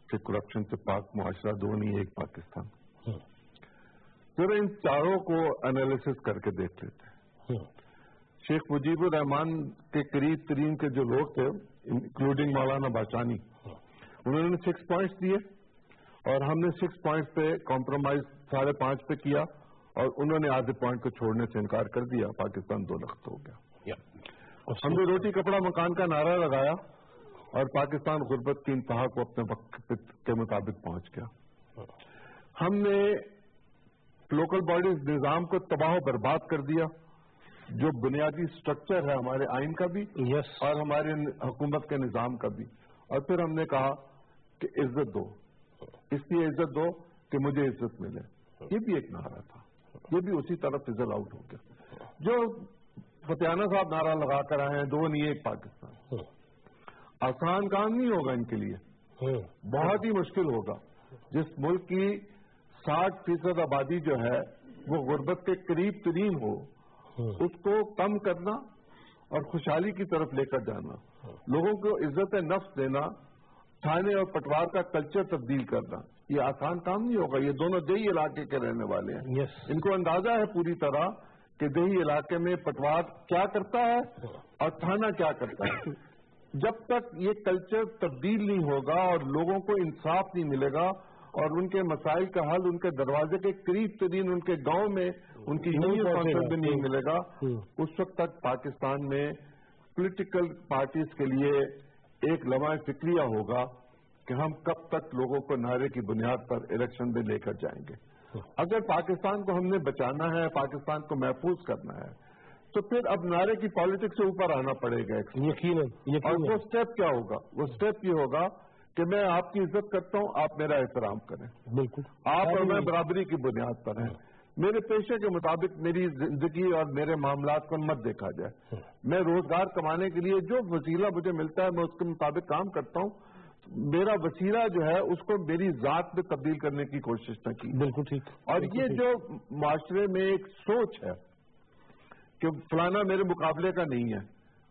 کہ کرپشن سے پاک معاشرہ دو نہیں ایک پاکستان۔ ہاں۔ پھر ان چاروں کو انیلیسس کر کے دیکھ لیتے ہیں شیخ مجیب الرحمان کے قریب ترین کے جو لوگ تھے انکلوڈنگ مولانا باچانی انہوں نے سکس پوائنٹس دیے اور ہم نے سکس پوائنٹس پہ کمپرومائز ساڑھے پانچ پہ کیا اور انہوں نے آدھے پوائنٹ کو چھوڑنے سے انکار کر دیا پاکستان دو لخت ہو گیا۔ ہم نے روٹی کپڑا مکان کا نعرہ لگایا اور پاکستان غربت کی انتہا کو اپنے وقت کے مطابق پہنچ گیا۔ ہم نے لوکل باڈیز نظام کو تباہ و برباد کر دیا جو بنیادی سٹرکچر ہے ہمارے آئین کا بھی اور ہمارے حکومت کے نظام کا بھی۔ اور پھر ہم نے کہا کہ عزت دو۔ اس لیے عزت دو کہ مجھے عزت ملے۔ یہ بھی ایک نعرہ تھا۔ یہ بھی اسی طرح فضل آؤٹ ہو گیا۔ جو فتیانہ صاحب نعرہ لگا کر آئے ہیں دو نہیں ایک پاکستان۔ آسان کام نہیں ہوگا ان کے لیے۔ بہت ہی مشکل ہوگا۔ جس ملک کی ساٹھ فیصد آبادی جو ہے وہ غربت کے قریب ترین ہو ہاں۔ اس کو کم کرنا اور خوشحالی کی طرف لے کر جانا۔ لوگوں کو عزت نفس دینا تھانے اور پٹوار کا کلچر تبدیل کرنا۔ یہ آسان کام نہیں ہوگا یہ دونوں دیہی علاقے کے رہنے والے ہیں۔ ان کو اندازہ ہے پوری طرح کہ دیہی علاقے میں پٹوار کیا کرتا ہے اور تھانہ کیا کرتا ہے۔ جب تک یہ کلچر تبدیل نہیں ہوگا اور لوگوں کو انصاف نہیں ملے گا اور ان کے مسائل کا حل ان کے دروازے کے قریب ترین ان کے گاؤں میں ان کی یونین کانفرنس بھی نہیں ملے گا۔ اس وقت تک پاکستان میں پولیٹیکل پارٹیز کے لیے ایک لمحہ فکریہ ہوگا کہ ہم کب تک لوگوں کو نعرے کی بنیاد پر الیکشن میں لے کر جائیں گے۔ اگر پاکستان کو ہم نے بچانا ہے پاکستان کو محفوظ کرنا ہے تو پھر اب نعرے کی پالیٹکس سے اوپر آنا پڑے گا۔ اور وہ سٹیپ کیا ہوگا؟ وہ سٹیپ یہ ہوگا کہ میں آپ کی عزت کرتا ہوں آپ میرا احترام کریں۔ بالکل۔ آپ ہاں اور میں جی۔ برابری کی بنیاد پر ہیں۔ میرے پیشے کے مطابق میری زندگی اور میرے معاملات کو مت دیکھا جائے۔ میں روزگار کمانے کے لیے جو وسیلہ مجھے ملتا ہے میں اس کے مطابق کام کرتا ہوں۔ میرا وسیلہ جو ہے اس کو میری ذات میں تبدیل کرنے کی کوشش نہ کی۔ بالکل ٹھیک۔ اور یہ جو معاشرے میں ایک سوچ ہے کہ فلانا میرے مقابلے کا نہیں ہے۔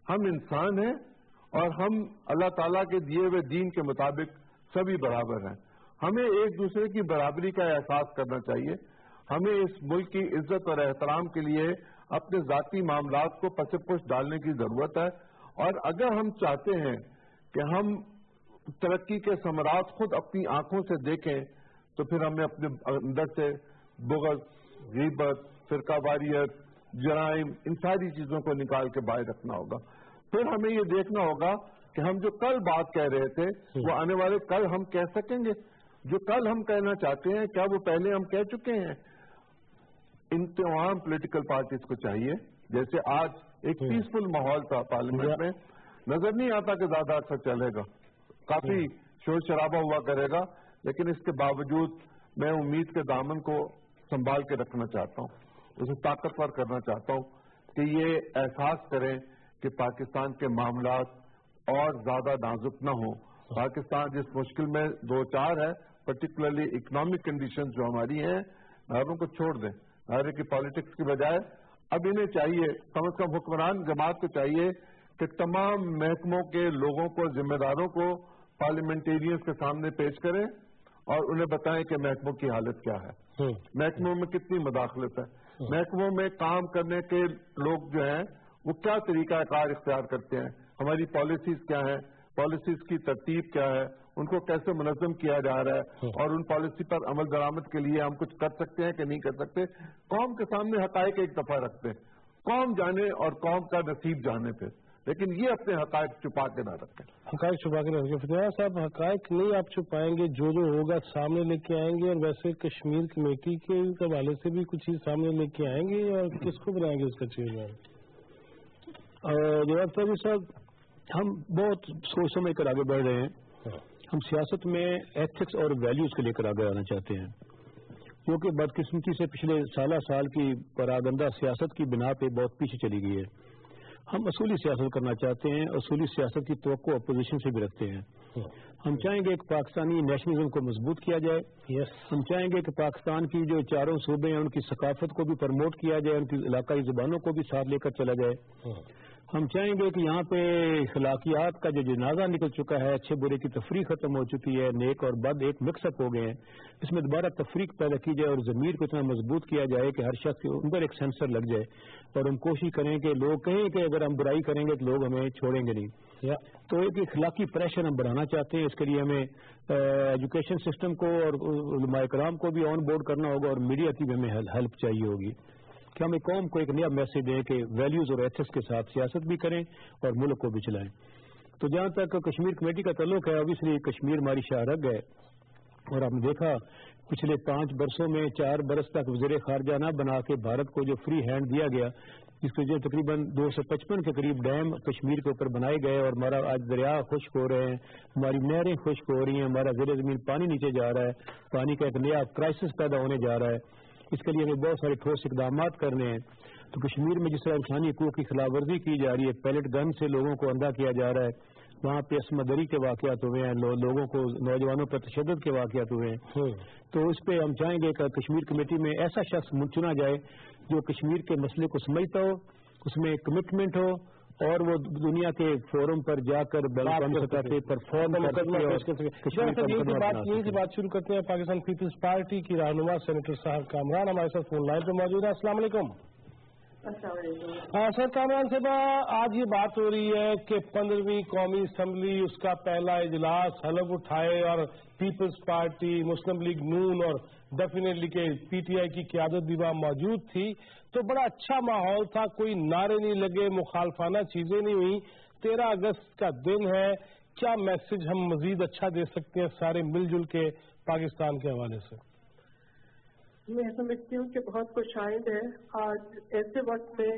ہم انسان ہیں اور ہم اللہ تعالیٰ کے دیے ہوئے دین کے مطابق سبھی ہی برابر ہیں۔ ہمیں ایک دوسرے کی برابری کا احساس کرنا چاہیے۔ ہمیں اس ملک کی عزت اور احترام کے لیے اپنے ذاتی معاملات کو پسے پش ڈالنے کی ضرورت ہے۔ اور اگر ہم چاہتے ہیں کہ ہم ترقی کے سمرات خود اپنی آنکھوں سے دیکھیں، تو پھر ہمیں اپنے اندر سے بغض، غیبت، فرقہ واریت، جرائم، ان ساری چیزوں کو نکال کے باہر رکھنا ہوگا۔ پھر ہمیں یہ دیکھنا ہوگا کہ ہم جو کل بات کہہ رہے تھے وہ آنے والے کل ہم کہہ سکیں گے۔ جو کل ہم کہنا چاہتے ہیں کیا وہ پہلے ہم کہہ چکے ہیں؟ ان تمام پولیٹیکل پارٹیز کو چاہیے۔ جیسے آج ایک پیسفل ماحول تھا پارلیمنٹ میں۔ نظر نہیں آتا کہ زیادہ اچھا چلے گا۔ کافی شور شرابہ ہوا کرے گا۔ لیکن اس کے باوجود میں امید کے دامن کو سنبھال کے رکھنا چاہتا ہوں۔ اسے طاقتور کرنا چاہتا ہوں کہ یہ احساس کریں کہ پاکستان کے معاملات اور زیادہ نازک نہ ہوں۔ پاکستان جس مشکل میں دو چار ہے پرٹیکولرلی اکنامک کنڈیشن جو ہماری ہیں نہروں کو چھوڑ دیں۔ نہرے کی پالیٹکس کی بجائے۔ اب انہیں چاہیے کم از کم حکمران جماعت کو چاہیے کہ تمام محکموں کے لوگوں کو ذمہ داروں کو پارلیمنٹیرینس کے سامنے پیش کریں اور انہیں بتائیں کہ محکموں کی حالت کیا ہے۔ محکموں میں کتنی مداخلت ہے۔ محکموں میں کام کرنے کے لوگ جو ہیں وہ کیا طریقہ کار اختیار کرتے ہیں؟ ہماری پالیسیز کیا ہیں؟ پالیسیز کی ترتیب کیا ہے؟ ان کو کیسے منظم کیا جا رہا ہے؟ اور ان پالیسی پر عمل درآمد کے لیے ہم کچھ کر سکتے ہیں کہ نہیں کر سکتے؟ قوم کے سامنے حقائق ایک دفعہ رکھتے ہیں۔ قوم جانے اور قوم کا نصیب جانے پہ۔ لیکن یہ اپنے حقائق چھپا کے نہ رکھیں۔ حقائق چھپا کے نہ رکھیں۔ فتح صاحب حقائق نہیں آپ چھپائیں گے جو جو ہوگا سامنے لے کے آئیں گے اور ویسے کشمیر کمیٹی کے حوالے سے بھی کچھ چیز سامنے لے کے آئیں گے اور کس کو بنائیں گے اس کا چیئرمین؟ جناب صاحب ہم بہت سوچ سمجھ کر آگے بڑھ رہے ہیں۔ ہم سیاست میں ایتھکس اور ویلیوز کے لے کر آگے آنا چاہتے ہیں۔ کیونکہ بدقسمتی سے پچھلے سالہ سال کی پراگندہ سیاست کی بنا پہ بہت پیچھے چلی گئی ہے۔ ہم اصولی سیاست کرنا چاہتے ہیں اصولی سیاست کی توقع اپوزیشن سے بھی رکھتے ہیں۔ ہم چاہیں گے کہ پاکستانی نیشنلزم کو مضبوط کیا جائے۔ ہم چاہیں گے کہ پاکستان کی جو چاروں صوبے ہیں ان کی ثقافت کو بھی پروموٹ کیا جائے ان کی علاقائی زبانوں کو بھی ساتھ لے کر چلا جائے۔ ہم چاہیں گے کہ یہاں پہ اخلاقیات کا جو جنازہ نکل چکا ہے اچھے برے کی تفریح ختم ہو چکی ہے نیک اور بد ایک مکس اپ ہو گئے ہیں۔ اس میں دوبارہ تفریق پیدا کی جائے اور ضمیر کو اتنا مضبوط کیا جائے کہ ہر شخص کے اندر ایک سینسر لگ جائے۔ اور ہم کوشش کریں کہ لوگ کہیں کہ اگر ہم برائی کریں گے تو لوگ ہمیں چھوڑیں گے نہیں۔ تو ایک اخلاقی پریشر ہم بڑھانا چاہتے ہیں۔ اس کے لیے ہمیں ایجوکیشن سسٹم کو اور علماء کرام کو بھی آن بورڈ کرنا ہوگا اور میڈیا کی بھی ہمیں ہیلپ چاہیے ہوگی۔ کہ ہم ایک قوم کو ایک نیا میسج دیں کہ ویلیوز اور ایتھس کے ساتھ سیاست بھی کریں اور ملک کو بھی چلائیں۔ تو جہاں تک کشمیر کمیٹی کا تعلق ہے اوبیسلی کشمیر ہماری شاہ رگ ہے۔ اور ہم نے دیکھا، پچھلے پانچ برسوں میں چار برس تک وزیر خارجہ نہ بنا کے بھارت کو جو فری ہینڈ دیا گیا جس کے جو تقریباً دو سو پچپن کے قریب ڈیم کشمیر کے اوپر بنائے گئے اور ہمارا آج دریا خشک ہو رہے ہیں، ہماری نہریں خشک ہو رہی ہیں، ہمارا زیر زمین پانی نیچے جا رہا ہے، پانی کا ایک نیا کرائسس پیدا ہونے جا رہا ہے۔ اس کے لیے ہمیں بہت سارے ٹھوس اقدامات کرنے ہیں۔ تو کشمیر میں جس طرح انسانی حقوق کی خلاف ورزی کی جا رہی ہے پیلٹ گن سے لوگوں کو اندھا کیا جا رہا ہے۔ وہاں پہ اسمدری کے واقعات ہوئے ہیں لوگوں کو نوجوانوں پر تشدد کے واقعات ہوئے ہیں۔ تو اس پہ ہم چاہیں گے کہ کشمیر کمیٹی میں ایسا شخص چنا جائے جو کشمیر کے مسئلے کو سمجھتا ہو اس میں کمٹمنٹ ہو اور وہ دنیا کے فورم پر جا کر پرفارم بات شروع کرتے ہیں۔ پاکستان پیپلز پارٹی کی رہنما سینیٹر صاحب کامران ہمارے ساتھ فون لائن پہ موجود ہے السلام علیکم۔ سر کامران صاحب آج یہ بات ہو رہی ہے کہ پندرہویں قومی اسمبلی اس کا پہلا اجلاس حلف اٹھائے اور پیپلز پارٹی مسلم لیگ نون اور ڈیفینیٹلی کہ پی ٹی آئی کی قیادت بھی وہاں موجود تھی۔ تو بڑا اچھا ماحول تھا کوئی نعرے نہیں لگے مخالفانہ چیزیں نہیں ہوئی تیرہ اگست کا دن ہے کیا میسج ہم مزید اچھا دے سکتے ہیں سارے مل جل کے پاکستان کے حوالے سے؟ میں سمجھتی ہوں کہ بہت خوش آئند ہے آج ایسے وقت میں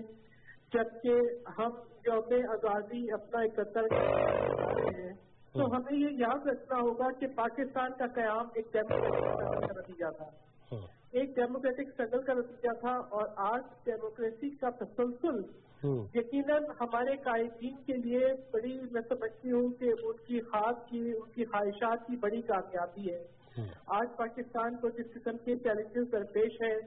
جبکہ ہم یوم آزادی اپنا اکتر ہیں تو ہمیں یہ یاد رکھنا ہوگا کہ پاکستان کا قیام ایک ڈیموکریٹک کا نتیجہ تھا۔ ایک ڈیموکریٹک اسٹرگل کا نتیجہ تھا اور آج ڈیموکریسی کا تسلسل یقیناً ہمارے قائدین کے لیے بڑی میں سمجھتی ہوں کہ ان کی خواب کی ان کی خواہشات کی بڑی کامیابی ہے۔ آج پاکستان کو جس قسم کے چیلنجز درپیش ہیں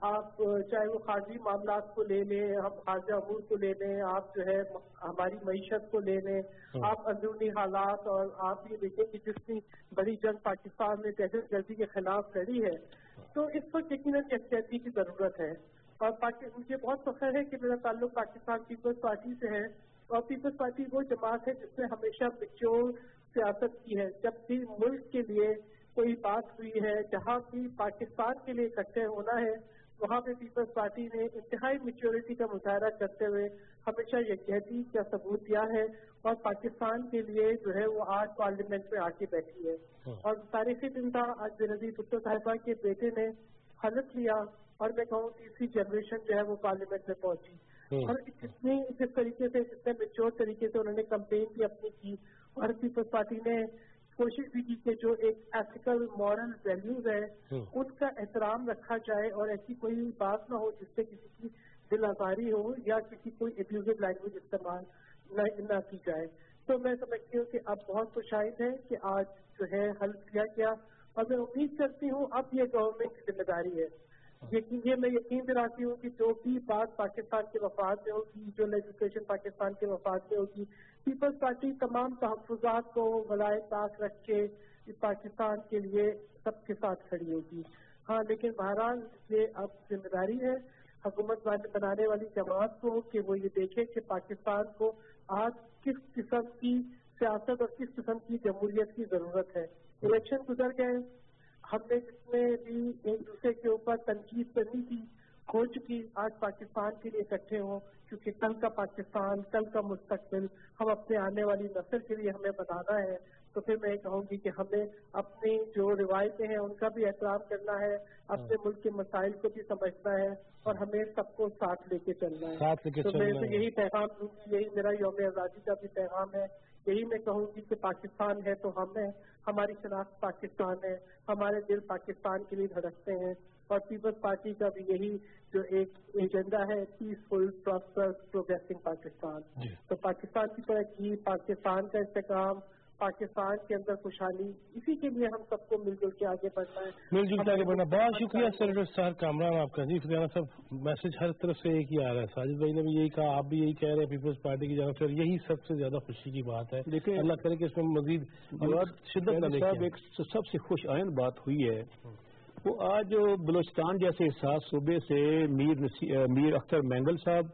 آپ چاہے وہ خارجی معاملات کو لے لیں ہم خارجہ امور کو لے لیں آپ جو ہے ہماری معیشت کو لے لیں آپ اندرونی حالات اور آپ یہ دیکھیں کہ جتنی بڑی جنگ پاکستان میں دہشت گردی کے خلاف لڑی ہے تو اس وقت یقیناً یکجہتی کی ضرورت ہے اور مجھے بہت فخر ہے کہ میرا تعلق پاکستان پیپلز پارٹی سے ہے اور پیپلز پارٹی وہ جماعت ہے جس نے ہمیشہ مچور سیاست کی ہے۔ جب بھی ملک کے لیے کوئی بات ہوئی ہے، جہاں بھی پاکستان کے لیے اکٹھے ہونا ہے وہاں پہ پیپلز پارٹی نے انتہائی میچورٹی کا مظاہرہ کرتے ہوئے ہمیشہ یکجہتی کا ثبوت دیا ہے اور پاکستان کے لیے جو ہے وہ آج پارلیمنٹ میں آ کے بیٹھی ہے۔ اور تاریخی دن تھا آج بےنظیر بھٹو صاحبہ کے بیٹے نے حلف لیا اور میں کہوں تیسری جنریشن جو ہے وہ پارلیمنٹ میں پہنچی۔ اور جتنی جس طریقے سے جتنے میچور طریقے سے انہوں نے کمپین بھی اپنی کی۔ اور پیپلز پارٹی نے کوشش بھی کی کہ جو ایک ایتھیکل مورل ویلیوز ہے اس کا احترام رکھا جائے اور ایسی کوئی بات نہ ہو جس سے کسی کی دل آزاری ہو یا کسی کوئی ابیوزو لینگویج استعمال نہ کی جائے۔ تو میں سمجھتی ہوں کہ اب بہت خوشائد ہے کہ آج جو ہے حل کیا گیا اور میں امید کرتی ہوں اب یہ گورنمنٹ کی ذمہ داری ہے۔ یہ میں یقین دلاتی ہوں کہ جو بھی بات پاکستان کے مفاد میں ہوگی، جو لیجسلیشن پاکستان کے مفاد میں ہوگی پیپلز پارٹی تمام تحفظات کو غلائے طاق رکھ کے پاکستان کے لیے سب کے ساتھ کھڑی ہوگی۔ ہاں لیکن بہرحال یہ اب ذمہ داری ہے حکومت بنانے والی جماعت کو کہ وہ یہ دیکھے کہ پاکستان کو آج کس قسم کی سیاست اور کس قسم کی جمہوریت کی ضرورت ہے۔ الیکشن گزر گئے ہم نے جس میں بھی ایک دوسرے کے اوپر تنقید کرنی تھی ہو چکی آج پاکستان کے لیے اکٹھے ہوں کیونکہ کل کا پاکستان کل کا مستقبل ہم اپنے آنے والی نسل کے لیے ہمیں بتانا ہے۔ تو پھر میں کہوں گی کہ ہمیں اپنی جو روایتیں ہیں ان کا بھی احترام کرنا ہے اپنے ملک کے مسائل کو بھی سمجھنا ہے اور ہمیں سب کو ساتھ لے کے چلنا ہے۔ تو میں یہی پیغام دوں گی یہی میرا یوم آزادی کا بھی پیغام ہے۔ یہی میں کہوں گی کہ پاکستان ہے تو ہم ہیں۔ ہماری شناخت پاکستان ہے ہمارے دل پاکستان کے لیے دھڑکتے ہیں اور پیپلز پارٹی کا بھی یہی جو ایک ایجنڈا ہے پیسفل پروگریسنگ پاکستان جی۔ تو پاکستان کی ترقی پاکستان کا استحکام پاکستان کے اندر خوشحالی اسی کے لیے ہم سب کو مل جل کے آگے بڑھنا ہے۔ مل جل کے آگے بڑھنا۔ بہت شکریہ سینیٹر صاحب کامران آپ کا۔ جی فریانہ صاحب میسج ہر طرف سے ایک ہی آ رہا ہے۔ ساجد بھائی نے بھی یہی کہا آپ بھی یہی کہہ رہے ہیں پیپلز پارٹی کی جانب سے یہی سب سے زیادہ خوشی کی بات ہے۔ دیکھیں اللہ کرے کہ اس میں مزید شدت ایک سب سے خوش آئند بات ہوئی ہے۔ وہ آج بلوچستان جیسے احساس صوبے سے میر میر اختر مینگل صاحب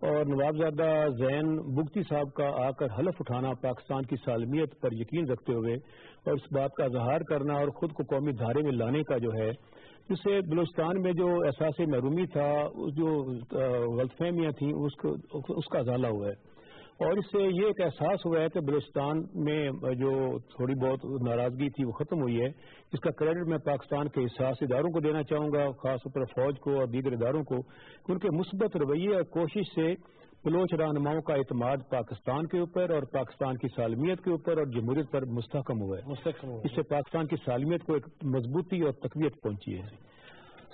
اور نوابزادہ زین بگتی صاحب کا آ کر حلف اٹھانا پاکستان کی سالمیت پر یقین رکھتے ہوئے اور اس بات کا اظہار کرنا اور خود کو قومی دھارے میں لانے کا جو ہے جس سے بلوچستان میں جو احساس محرومی تھا، جو غلط فہمیاں تھیں، اس کا ازالہ ہوا ہے۔ اور اس سے یہ ایک احساس ہوا ہے کہ بلوچستان میں جو تھوڑی بہت ناراضگی تھی وہ ختم ہوئی ہے۔ اس کا کریڈٹ میں پاکستان کے احساس اداروں کو دینا چاہوں گا خاص طور پر فوج کو اور دیگر اداروں کو۔ ان کے مثبت رویے اور کوشش سے بلوچ رہنماؤں کا اعتماد پاکستان کے اوپر اور پاکستان کی سالمیت کے اوپر اور جمہوریت پر مستحکم ہوا ہے۔ مستحکم اس سے پاکستان کی سالمیت کو ایک مضبوطی اور تقویت پہنچی ہے۔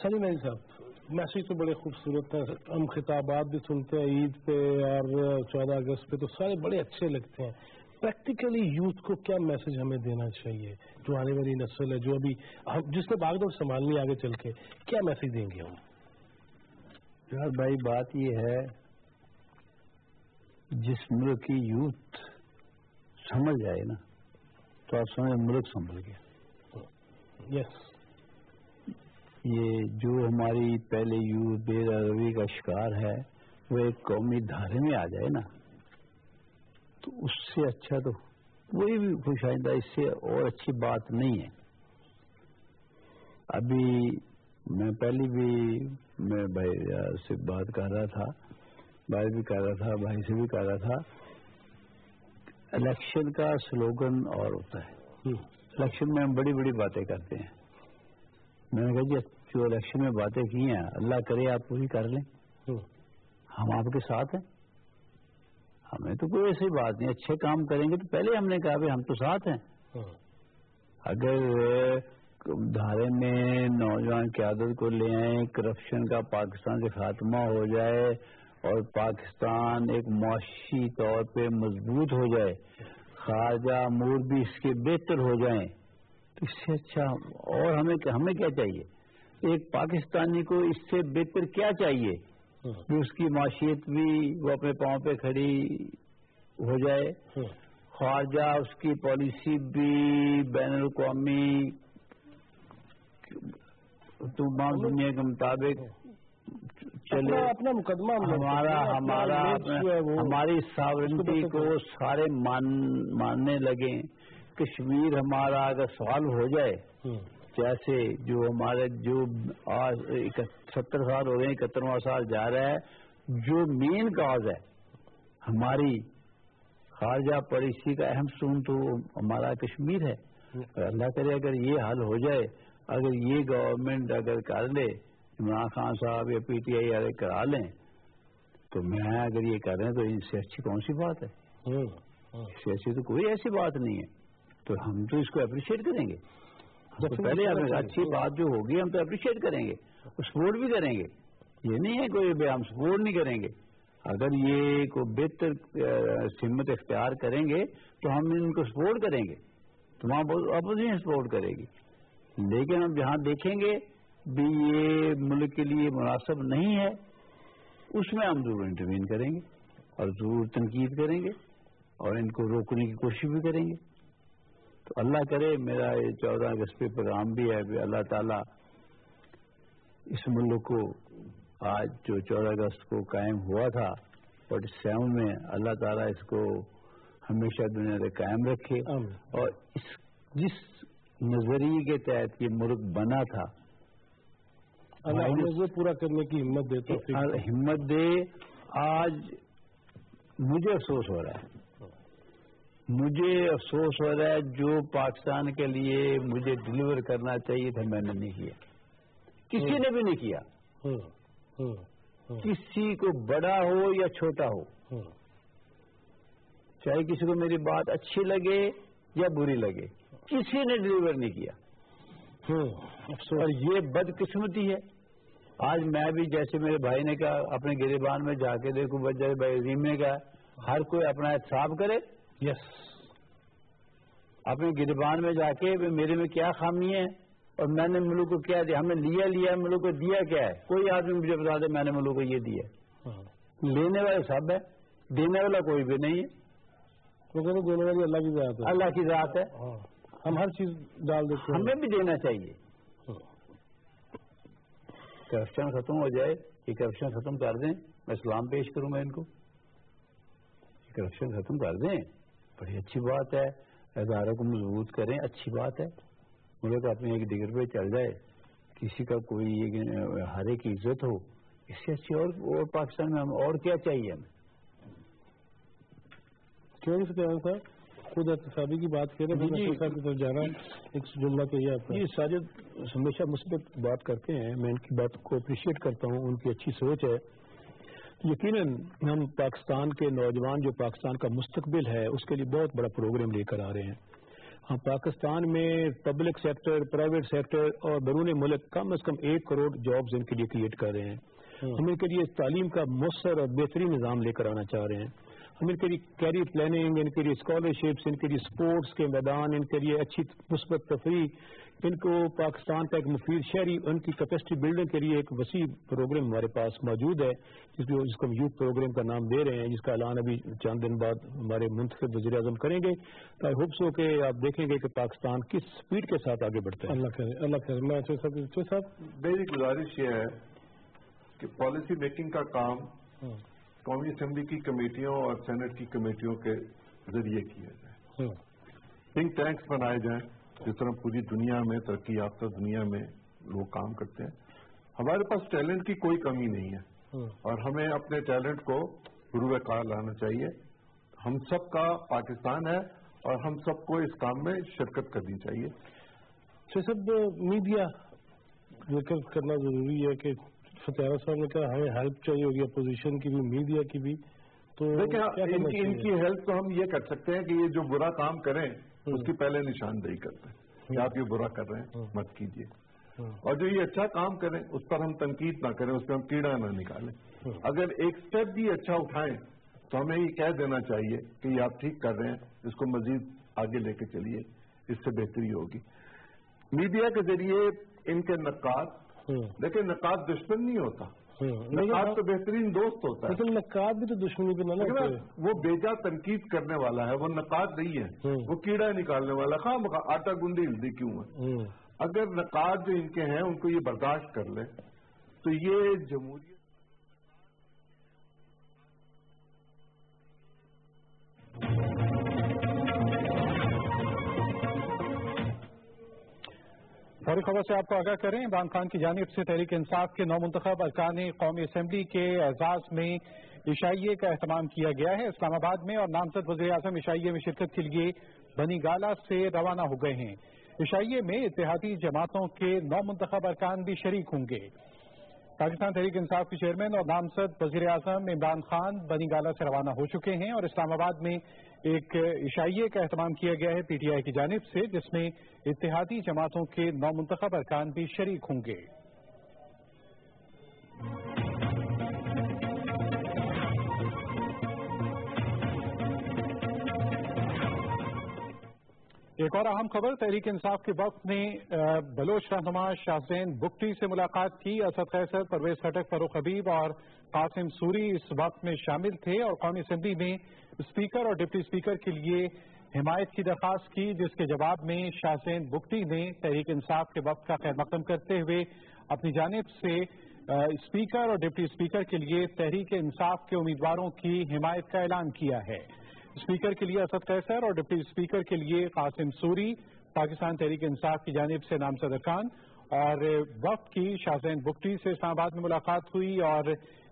سلیم علی صاحب میسج تو بڑے خوبصورت ہیں ہم خطابات بھی سنتے ہیں عید پہ اور چودہ اگست پہ تو سارے بڑے اچھے لگتے ہیں۔ پریکٹیکلی یوتھ کو کیا میسج ہمیں دینا چاہیے؟ جو آنے والی نسل ہے جو ابھی جس نے باغ دوڑ سنبھالنی آگے چل کے کیا میسج دیں گے ہم؟ یار بھائی بات یہ ہے جس ملک کی یوتھ سمجھ جائے نا تو آپ سمجھ ملک سنبھل گیا۔ یس یہ جو ہماری پہلے یو بے روی کا شکار ہے وہ ایک قومی دھارے میں آ جائے نا۔ تو اس سے اچھا تو کوئی بھی خوش آئندہ اس سے اور اچھی بات نہیں ہے۔ ابھی میں پہلی بھی میں بھائی سے بات کر رہا تھا بھائی بھی کر رہا تھا بھائی سے بھی کر رہا تھا۔ الیکشن کا سلوگن اور ہوتا ہے۔ الیکشن میں ہم بڑی بڑی باتیں کرتے ہیں۔ میں نے کہا جی جو الیکشن میں باتیں کی ہیں۔ اللہ کرے آپ پوری کر لیں۔ ہم آپ کے ساتھ ہیں۔ ہمیں تو کوئی ایسی بات نہیں۔ اچھے کام کریں گے تو پہلے ہم نے کہا بھی ہم تو ساتھ ہیں۔ اگر دھارے میں نوجوان قیادت کو لے آئیں کرپشن کا پاکستان سے خاتمہ ہو جائے اور پاکستان ایک معاشی طور پہ مضبوط ہو جائے خارجہ امور بھی اس کے بہتر ہو جائیں تو اس سے اچھا اور ہمیں ہمیں کیا چاہیے؟ ایک پاکستانی کو اس سے بہتر کیا چاہیے؟ کہ اس کی معاشیت بھی وہ اپنے پاؤں پہ کھڑی ہو جائے۔ خواجہ اس کی پالیسی بھی بین الاقوامی تمام دنیا کے مطابق چلے۔ اپنا مقدمہ ہمارا ہمارا ہماری ساورنٹی کو سارے ماننے لگے۔ کشمیر ہمارا اگر سوال ہو جائے جیسے جو ہمارے جو آج ستر سال ہو گئے اکہترواں سال جا رہا ہے جو مین کاز ہے ہماری خارجہ پالیسی کا اہم سون تو ہمارا کشمیر ہے۔ اللہ کرے اگر یہ حل ہو جائے اگر یہ گورنمنٹ اگر کر لے عمران خان صاحب یا پی ٹی آئی والے کرا لیں تو میں اگر یہ کر رہے ہیں تو ان سے اچھی کون سی بات ہے؟ اس سے اچھی تو کوئی ایسی بات نہیں ہے۔ تو ہم تو اس کو اپریشیٹ کریں گے۔ تو پہلے اچھی بات جو ہوگی ہم تو اپریشیٹ کریں گے۔ سپورٹ بھی کریں گے۔ یہ نہیں ہے کوئی ہم سپورٹ نہیں کریں گے۔ اگر یہ کوئی بہتر سمت اختیار کریں گے تو ہم ان کو سپورٹ کریں گے۔ تو وہاں اپوزیشن سپورٹ کرے گی۔ لیکن ہم جہاں دیکھیں گے بھی یہ ملک کے لیے مناسب نہیں ہے اس میں ہم ضرور انٹروین کریں گے اور ضرور تنقید کریں گے اور ان کو روکنے کی کوشش بھی کریں گے۔ تو اللہ کرے میرا یہ چودہ اگست پہ پیغام بھی ہے اللہ تعالیٰ اس ملک کو آج جو چودہ اگست کو قائم ہوا تھا فورٹی سیون میں اللہ تعالیٰ اس کو ہمیشہ دنیا سے قائم رکھے۔ اور اس جس نظریے کے تحت یہ ملک بنا تھا اللہ ہمیں پورا کرنے کی ہمت دے تو اور ہمت دے آج مجھے افسوس ہو رہا ہے۔ مجھے افسوس ہو رہا ہے جو پاکستان کے لیے مجھے ڈلیور کرنا چاہیے تھا میں نے نہیں کیا۔ کسی نے بھی نہیں کیا۔ کسی کو بڑا ہو یا چھوٹا ہو۔ چاہے کسی کو میری بات اچھی لگے یا بری لگے کسی نے ڈلیور نہیں کیا۔ اور یہ بدقسمتی ہے۔ آج میں بھی جیسے میرے بھائی نے کہا اپنے گریبان میں جا کے دیکھوں بجائے بھائی عظیم نے کہا ہر کوئی اپنا احتساب کرے۔ یس اپنے گریبان میں جا کے میرے میں کیا خامی ہے؟ اور میں نے ملک کو کیا دیا؟ ہم نے لیا لیا ملک کو دیا کیا ہے؟ کوئی آدمی مجھے بتا دے میں نے ملک کو یہ دیا ہاں۔ لینے والے سب ہے دینے والا کوئی بھی نہیں ہے۔ دینے والی اللہ کی ذات ہے۔ اللہ کی ذات ہے۔ ہاں۔ ہم ہر چیز ڈال دیتے ہیں۔ ہمیں بھی دینا چاہیے۔ ہاں۔ کرپشن ختم ہو جائے یہ کرپشن ختم کر دیں۔ میں اسلام پیش کروں گا ان کو۔ کرپشن ختم کر دیں۔ بڑی اچھی بات ہے۔ اداروں کو مضبوط کریں اچھی بات ہے۔ ملک اپنے ایک ڈگر پہ چل جائے۔ کسی کا کوئی ہر ایک کی عزت ہو۔ اس سے اچھی اور اور پاکستان میں ہم اور کیا چاہیے ہمیں؟ صاحب خود احتسابی کی بات کریں جی، جی۔ طرف جانا ایک جملہ آپ کا یہ ساجد ہمیشہ مثبت بات کرتے ہیں۔ میں ان کی بات کو اپریشیٹ کرتا ہوں ان کی اچھی سوچ ہے۔ یقیناً ہم پاکستان کے نوجوان جو پاکستان کا مستقبل ہے اس کے لیے بہت بڑا پروگرام لے کر آ رہے ہیں۔ ہم پاکستان میں پبلک سیکٹر پرائیویٹ سیکٹر اور بیرون ملک کم از کم ایک کروڑ جابز ان کے لیے کریٹ کر رہے ہیں۔ ہم ان کے لیے تعلیم کا مؤثر اور بہترین نظام لے کر آنا چاہ رہے ہیں۔ ہم ان کے لیے کیریئر پلاننگ ان کے لیے اسکالرشپس ان کے لیے اسپورٹس کے میدان ان کے لیے اچھی مثبت تفریح ان کو پاکستان کا ایک مفید شہری ان کی کیپیسٹی بلڈنگ کے لیے ایک وسیع پروگرام ہمارے پاس موجود ہے جس کو جس کو ہم یوتھ پروگرام کا نام دے رہے ہیں جس کا اعلان ابھی چند دن بعد ہمارے منتخب وزیر اعظم کریں گے۔ تو آئی ہوپ سو کہ آپ دیکھیں گے کہ پاکستان کس اسپیڈ کے ساتھ آگے بڑھتا ہے۔ اللہ کرے اللہ میں اچھے صاحب میری گزارش یہ ہے کہ پالیسی میکنگ کا کام ہوں قومی اسمبلی کی کمیٹیوں اور سینٹ کی کمیٹیوں کے ذریعے کیا جائے۔ تھنک ٹینکس بنائے جائیں۔ جس طرح پوری دنیا میں ترقی یافتہ دنیا میں لوگ کام کرتے ہیں ہمارے پاس ٹیلنٹ کی کوئی کمی نہیں ہے۔ ہوں اور ہمیں اپنے ٹیلنٹ کو روئے کار لانا چاہیے۔ ہم سب کا پاکستان ہے اور ہم سب کو اس کام میں شرکت کرنی چاہیے۔ اچھا صاحب میڈیا ذکر کرنا ضروری ہے کہ فتح صاحب نے کہا ہمیں ہیلپ چاہیے ہوگی اپوزیشن کی بھی میڈیا کی بھی۔ تو ان؟ کی ہیلپ تو ہم یہ کر سکتے ہیں کہ یہ جو برا کام کریں اس کی پہلے نشاندہی کرتے ہیں۔ کہ آپ یہ برا کر رہے ہیں مت کیجیے۔ اور جو یہ اچھا کام کریں اس پر ہم تنقید نہ کریں اس پہ ہم کیڑا نہ نکالیں۔ اگر ایک سٹیپ بھی اچھا اٹھائیں تو ہمیں یہ کہہ دینا چاہیے کہ یہ آپ ٹھیک کر رہے ہیں اس کو مزید آگے لے کے چلیے اس سے بہتری ہوگی۔ میڈیا کے ذریعے ان کے نقاد ہوں۔ لیکن نقاد دشمن نہیں ہوتا۔ نقاد تو بہترین دوست ہوتا ہے۔ لیکن نقاب بھی تو دشمنی پہ نہ وہ بیجا تنقید کرنے والا ہے وہ نقاد نہیں ہے۔ ہوں۔ وہ کیڑا نکالنے والا خواہ مخواہ آٹا گندی ہلدی کیوں ہے؟ اگر نقاد جو ان کے ہیں ان کو یہ برداشت کر لیں تو یہ جمہوریت فوری خبر سے آپ کو آگاہ کریں۔ عمران خان کی جانب سے تحریک انصاف کے نو منتخب ارکان قومی اسمبلی کے اعزاز میں عشائیے کا اہتمام کیا گیا ہے۔ اسلام آباد میں اور نامزد وزیر اعظم عشائیے میں شرکت کے لیے بنی گالا سے روانہ ہو گئے ہیں۔ عشائیے میں اتحادی جماعتوں کے نو منتخب ارکان بھی شریک ہوں گے۔ پاکستان تحریک انصاف کے چیئرمین اور نامزد وزیر اعظم عمران خان بنی گالا سے روانہ ہو چکے ہیں اور اسلام آباد میں ایک عشائیے کا اہتمام کیا گیا ہے پی ٹی آئی کی جانب سے، جس میں اتحادی جماعتوں کے نو منتخب ارکان بھی شریک ہوں گے۔ ایک اور اہم خبر، تحریک انصاف کے وقت نے بلوچ رہنما شاہزین بکٹی سے ملاقات کی۔ اسد قیصر، پرویز خٹک فروخ حبیب اور قاسم سوری اس وقت میں شامل تھے اور قومی اسمبلی میں اسپیکر اور ڈپٹی اسپیکر کے لیے حمایت کی درخواست کی، جس کے جواب میں شاہزین بکٹی نے تحریک انصاف کے وقت کا خیر مقدم کرتے ہوئے اپنی جانب سے اسپیکر اور ڈپٹی اسپیکر کے لیے تحریک انصاف کے امیدواروں کی حمایت کا اعلان کیا ہے۔ اسپیکر کے لیے اسد قیصر اور ڈپٹی اسپیکر کے لیے قاسم سوری، پاکستان تحریک انصاف کی جانب سے نامزد خان اور وقت کی شاہزین بکٹی سے اسلام آباد میں ملاقات ہوئی اور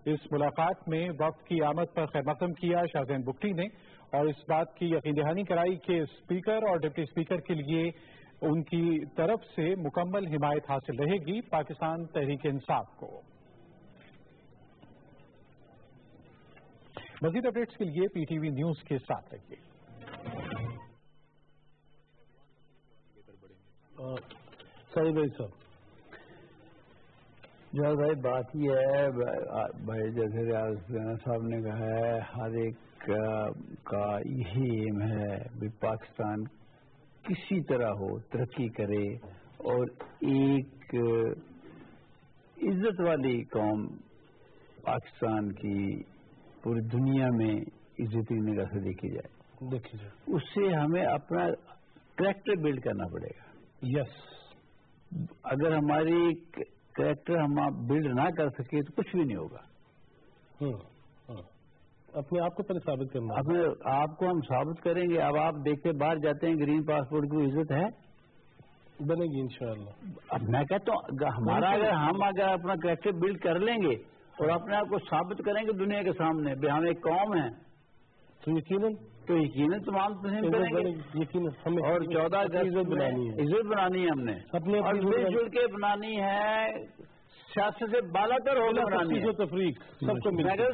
اس ملاقات میں وقت کی آمد پر خیر مقدم کیا شاہزین بکٹی نے اور اس بات کی یقین دہانی کرائی کہ اسپیکر اور ڈپٹی اسپیکر کے لیے ان کی طرف سے مکمل حمایت حاصل رہے گی پاکستان تحریک انصاف کو۔ مزید اپڈیٹس کے لیے پی ٹی وی نیوز کے ساتھ رکھیے سعید بھائی صاحب جہاں بھائی بات یہ ہے، بھائی جیسے ریاض صاحب نے کہا ہے، ہر ایک کا یہی ایم ہے بھی پاکستان کسی طرح ہو، ترقی کرے اور ایک عزت والی قوم پاکستان کی پوری دنیا میں عزتی نگاہ سے دیکھی جائے۔ دیکھی جائے۔ اس سے ہمیں اپنا کریکٹر بلڈ کرنا پڑے گا۔ یس اگر ہماری کریکٹر ہم بلڈ نہ کر سکے تو کچھ بھی نہیں ہوگا۔ اپنے آپ کو پہلے ثابت کرنا۔ اپنے آپ کو ہم ثابت کریں گے اب آپ دیکھتے باہر جاتے ہیں گرین پاسپورٹ کی عزت ہے۔ بنے گی انشاءاللہ۔ اب میں کہتا ہوں ہمارا اگر ہم اگر اپنا کریکٹر بلڈ کر لیں گے اور اپنے آپ کو ثابت کریں گے دنیا کے سامنے بھی ہم ایک قوم ہیں۔ تو یقیناً؟ تو یقیناً تمام تسلیم کریں گے۔ یقیناً اور چودہ عزت بنانی ہے۔ عزت بنانی ہے ہم نے۔ اپنے اور مل جل کے بنانی ہے۔ سیاست سے بالا تر ہو کے بنانی ہے۔ تفریق سب کو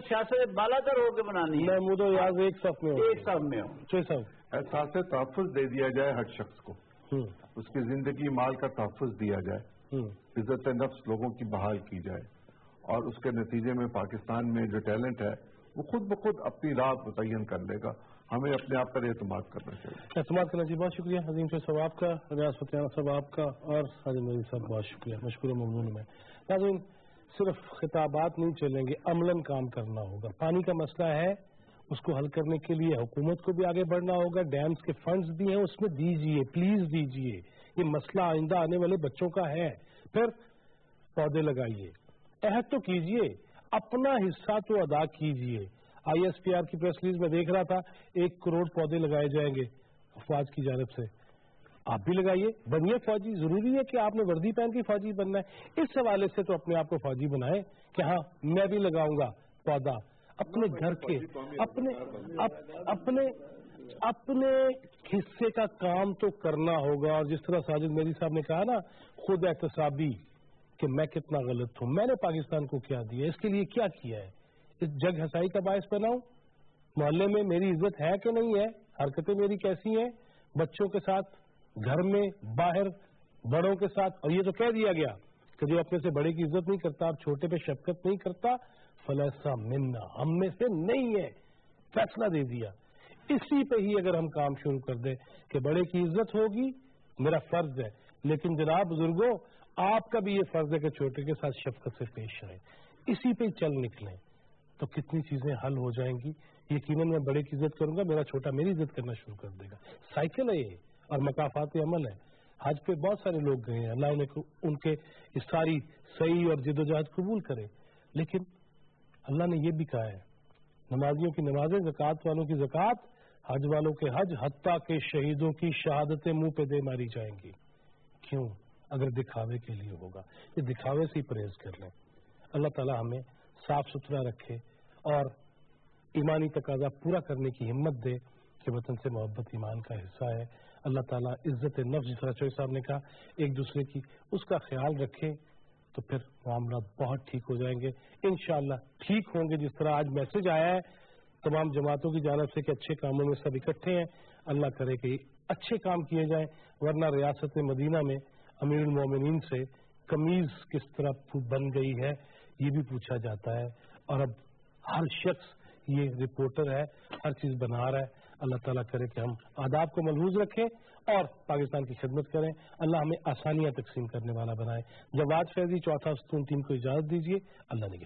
سیاست سے بالا تر ہو کے بنانی ہے۔ محمود و یاز ایک صف میں ایک صف میں ہو۔ چھ صف۔ احساس تحفظ دے دیا جائے ہر شخص کو۔ اس کی زندگی مال کا تحفظ دیا جائے۔ عزت نفس لوگوں کی بحال کی جائے۔ اور اس کے نتیجے میں پاکستان میں جو ٹیلنٹ ہے، وہ خود بخود اپنی راہ متعین کر لے گا۔ ہمیں اپنے آپ پر اعتماد کرنا چاہیے۔ اعتماد کرنا چاہیے۔ بہت شکریہ۔ عظیم سے صاحب، آپ کا، ریاض فتح صاحب، آپ کا اور حاضر مزید صاحب، بہت شکریہ۔ مشکور ممنون میں۔ ناظرین، صرف خطابات نہیں چلیں گے، عملاً کام کرنا ہوگا۔ پانی کا مسئلہ ہے، اس کو حل کرنے کے لیے حکومت کو بھی آگے بڑھنا ہوگا۔ ڈیمز کے فنڈز بھی ہیں، اس میں دیجیے، پلیز دیجیے۔ یہ مسئلہ آئندہ آنے والے بچوں کا ہے۔ پھر پودے لگائیے۔ عہد تو کیجیے اپنا حصہ تو ادا کیجیے۔ آئی ایس پی آر کی پریس ریلیز میں دیکھ رہا تھا ایک کروڑ پودے لگائے جائیں گے۔ افواج کی جانب سے۔ آپ بھی لگائیے۔ بنیے فوجی ضروری ہے کہ آپ نے وردی پہن کے فوجی بننا ہے۔ اس حوالے سے تو اپنے آپ کو فوجی بنائے کہ ہاں میں بھی لگاؤں گا پودا۔ اپنے گھر کے اپنے اپنے اپنے حصے کا کام تو کرنا ہوگا۔ اور جس طرح ساجد میری صاحب نے کہا نا خود احتسابی۔ کہ میں کتنا غلط ہوں، میں نے پاکستان کو کیا دیا، اس کے لیے کیا کیا ہے؟ اس جگ ہسائی کا باعث بناؤں محلے میں میری عزت ہے کہ نہیں ہے؟ حرکتیں میری کیسی ہیں؟ بچوں کے ساتھ، گھر میں، باہر، بڑوں کے ساتھ، اور یہ تو کہہ دیا گیا کہ جو اپنے سے بڑے کی عزت نہیں کرتا آپ چھوٹے پہ شفقت نہیں کرتا، فلسا منا، ہم میں سے نہیں ہے۔ فیصلہ دے دیا۔ اسی پہ ہی اگر ہم کام شروع کر دیں کہ بڑے کی عزت ہوگی، میرا فرض ہے۔ لیکن جناب بزرگوں آپ کا بھی یہ فرض ہے کہ چھوٹے کے ساتھ شفقت سے پیش آئے اسی پہ چل نکلیں۔ تو کتنی چیزیں حل ہو جائیں گی؟ یقیناً میں بڑے کی عزت کروں گا، میرا چھوٹا میری عزت کرنا شروع کر دے گا۔ سائیکل ہے یہ اور مقافات عمل ہے۔ آج پہ بہت سارے لوگ گئے ہیں۔ اللہ انہیں ان کے اس ساری صحیح اور جد و جہد قبول کرے۔ لیکن اللہ نے یہ بھی کہا ہے، نمازیوں کی نمازیں، زکوٰۃ والوں کی زکوٰۃ، حج والوں کے حج، حتیٰ کے شہیدوں کی شہادتیں منہ پہ دے ماری جائیں گی۔ کیوں؟ اگر دکھاوے کے لیے ہوگا۔ یہ دکھاوے سے ہی پرہیز کر لیں۔ اللہ تعالیٰ ہمیں صاف ستھرا رکھے اور ایمانی تقاضا پورا کرنے کی ہمت دے کہ وطن سے محبت ایمان کا حصہ ہے۔ اللہ تعالیٰ عزت نفس جس طرح چوئی صاحب نے کہا، ایک دوسرے کی اس کا خیال رکھے تو پھر معاملات بہت ٹھیک ہو جائیں گے۔ انشاءاللہ ٹھیک ہوں گے جس طرح آج میسج آیا ہے۔ تمام جماعتوں کی جانب سے کہ اچھے کاموں میں سب اکٹھے ہیں۔ اللہ کرے کہ اچھے کام کیے جائیں، ورنہ ریاست مدینہ میں امیر المومنین سے کمیز کس طرح بن گئی ہے یہ بھی پوچھا جاتا ہے۔ اور اب ہر شخص یہ رپورٹر ہے، ہر چیز بنا رہا ہے۔ اللہ تعالیٰ کرے کہ ہم آداب کو ملحوظ رکھیں اور پاکستان کی خدمت کریں۔ اللہ ہمیں آسانیاں تقسیم کرنے والا بنائے۔ جواد فیضی، چوتھا ستون ٹیم کو اجازت دیجیے اللہ نے کے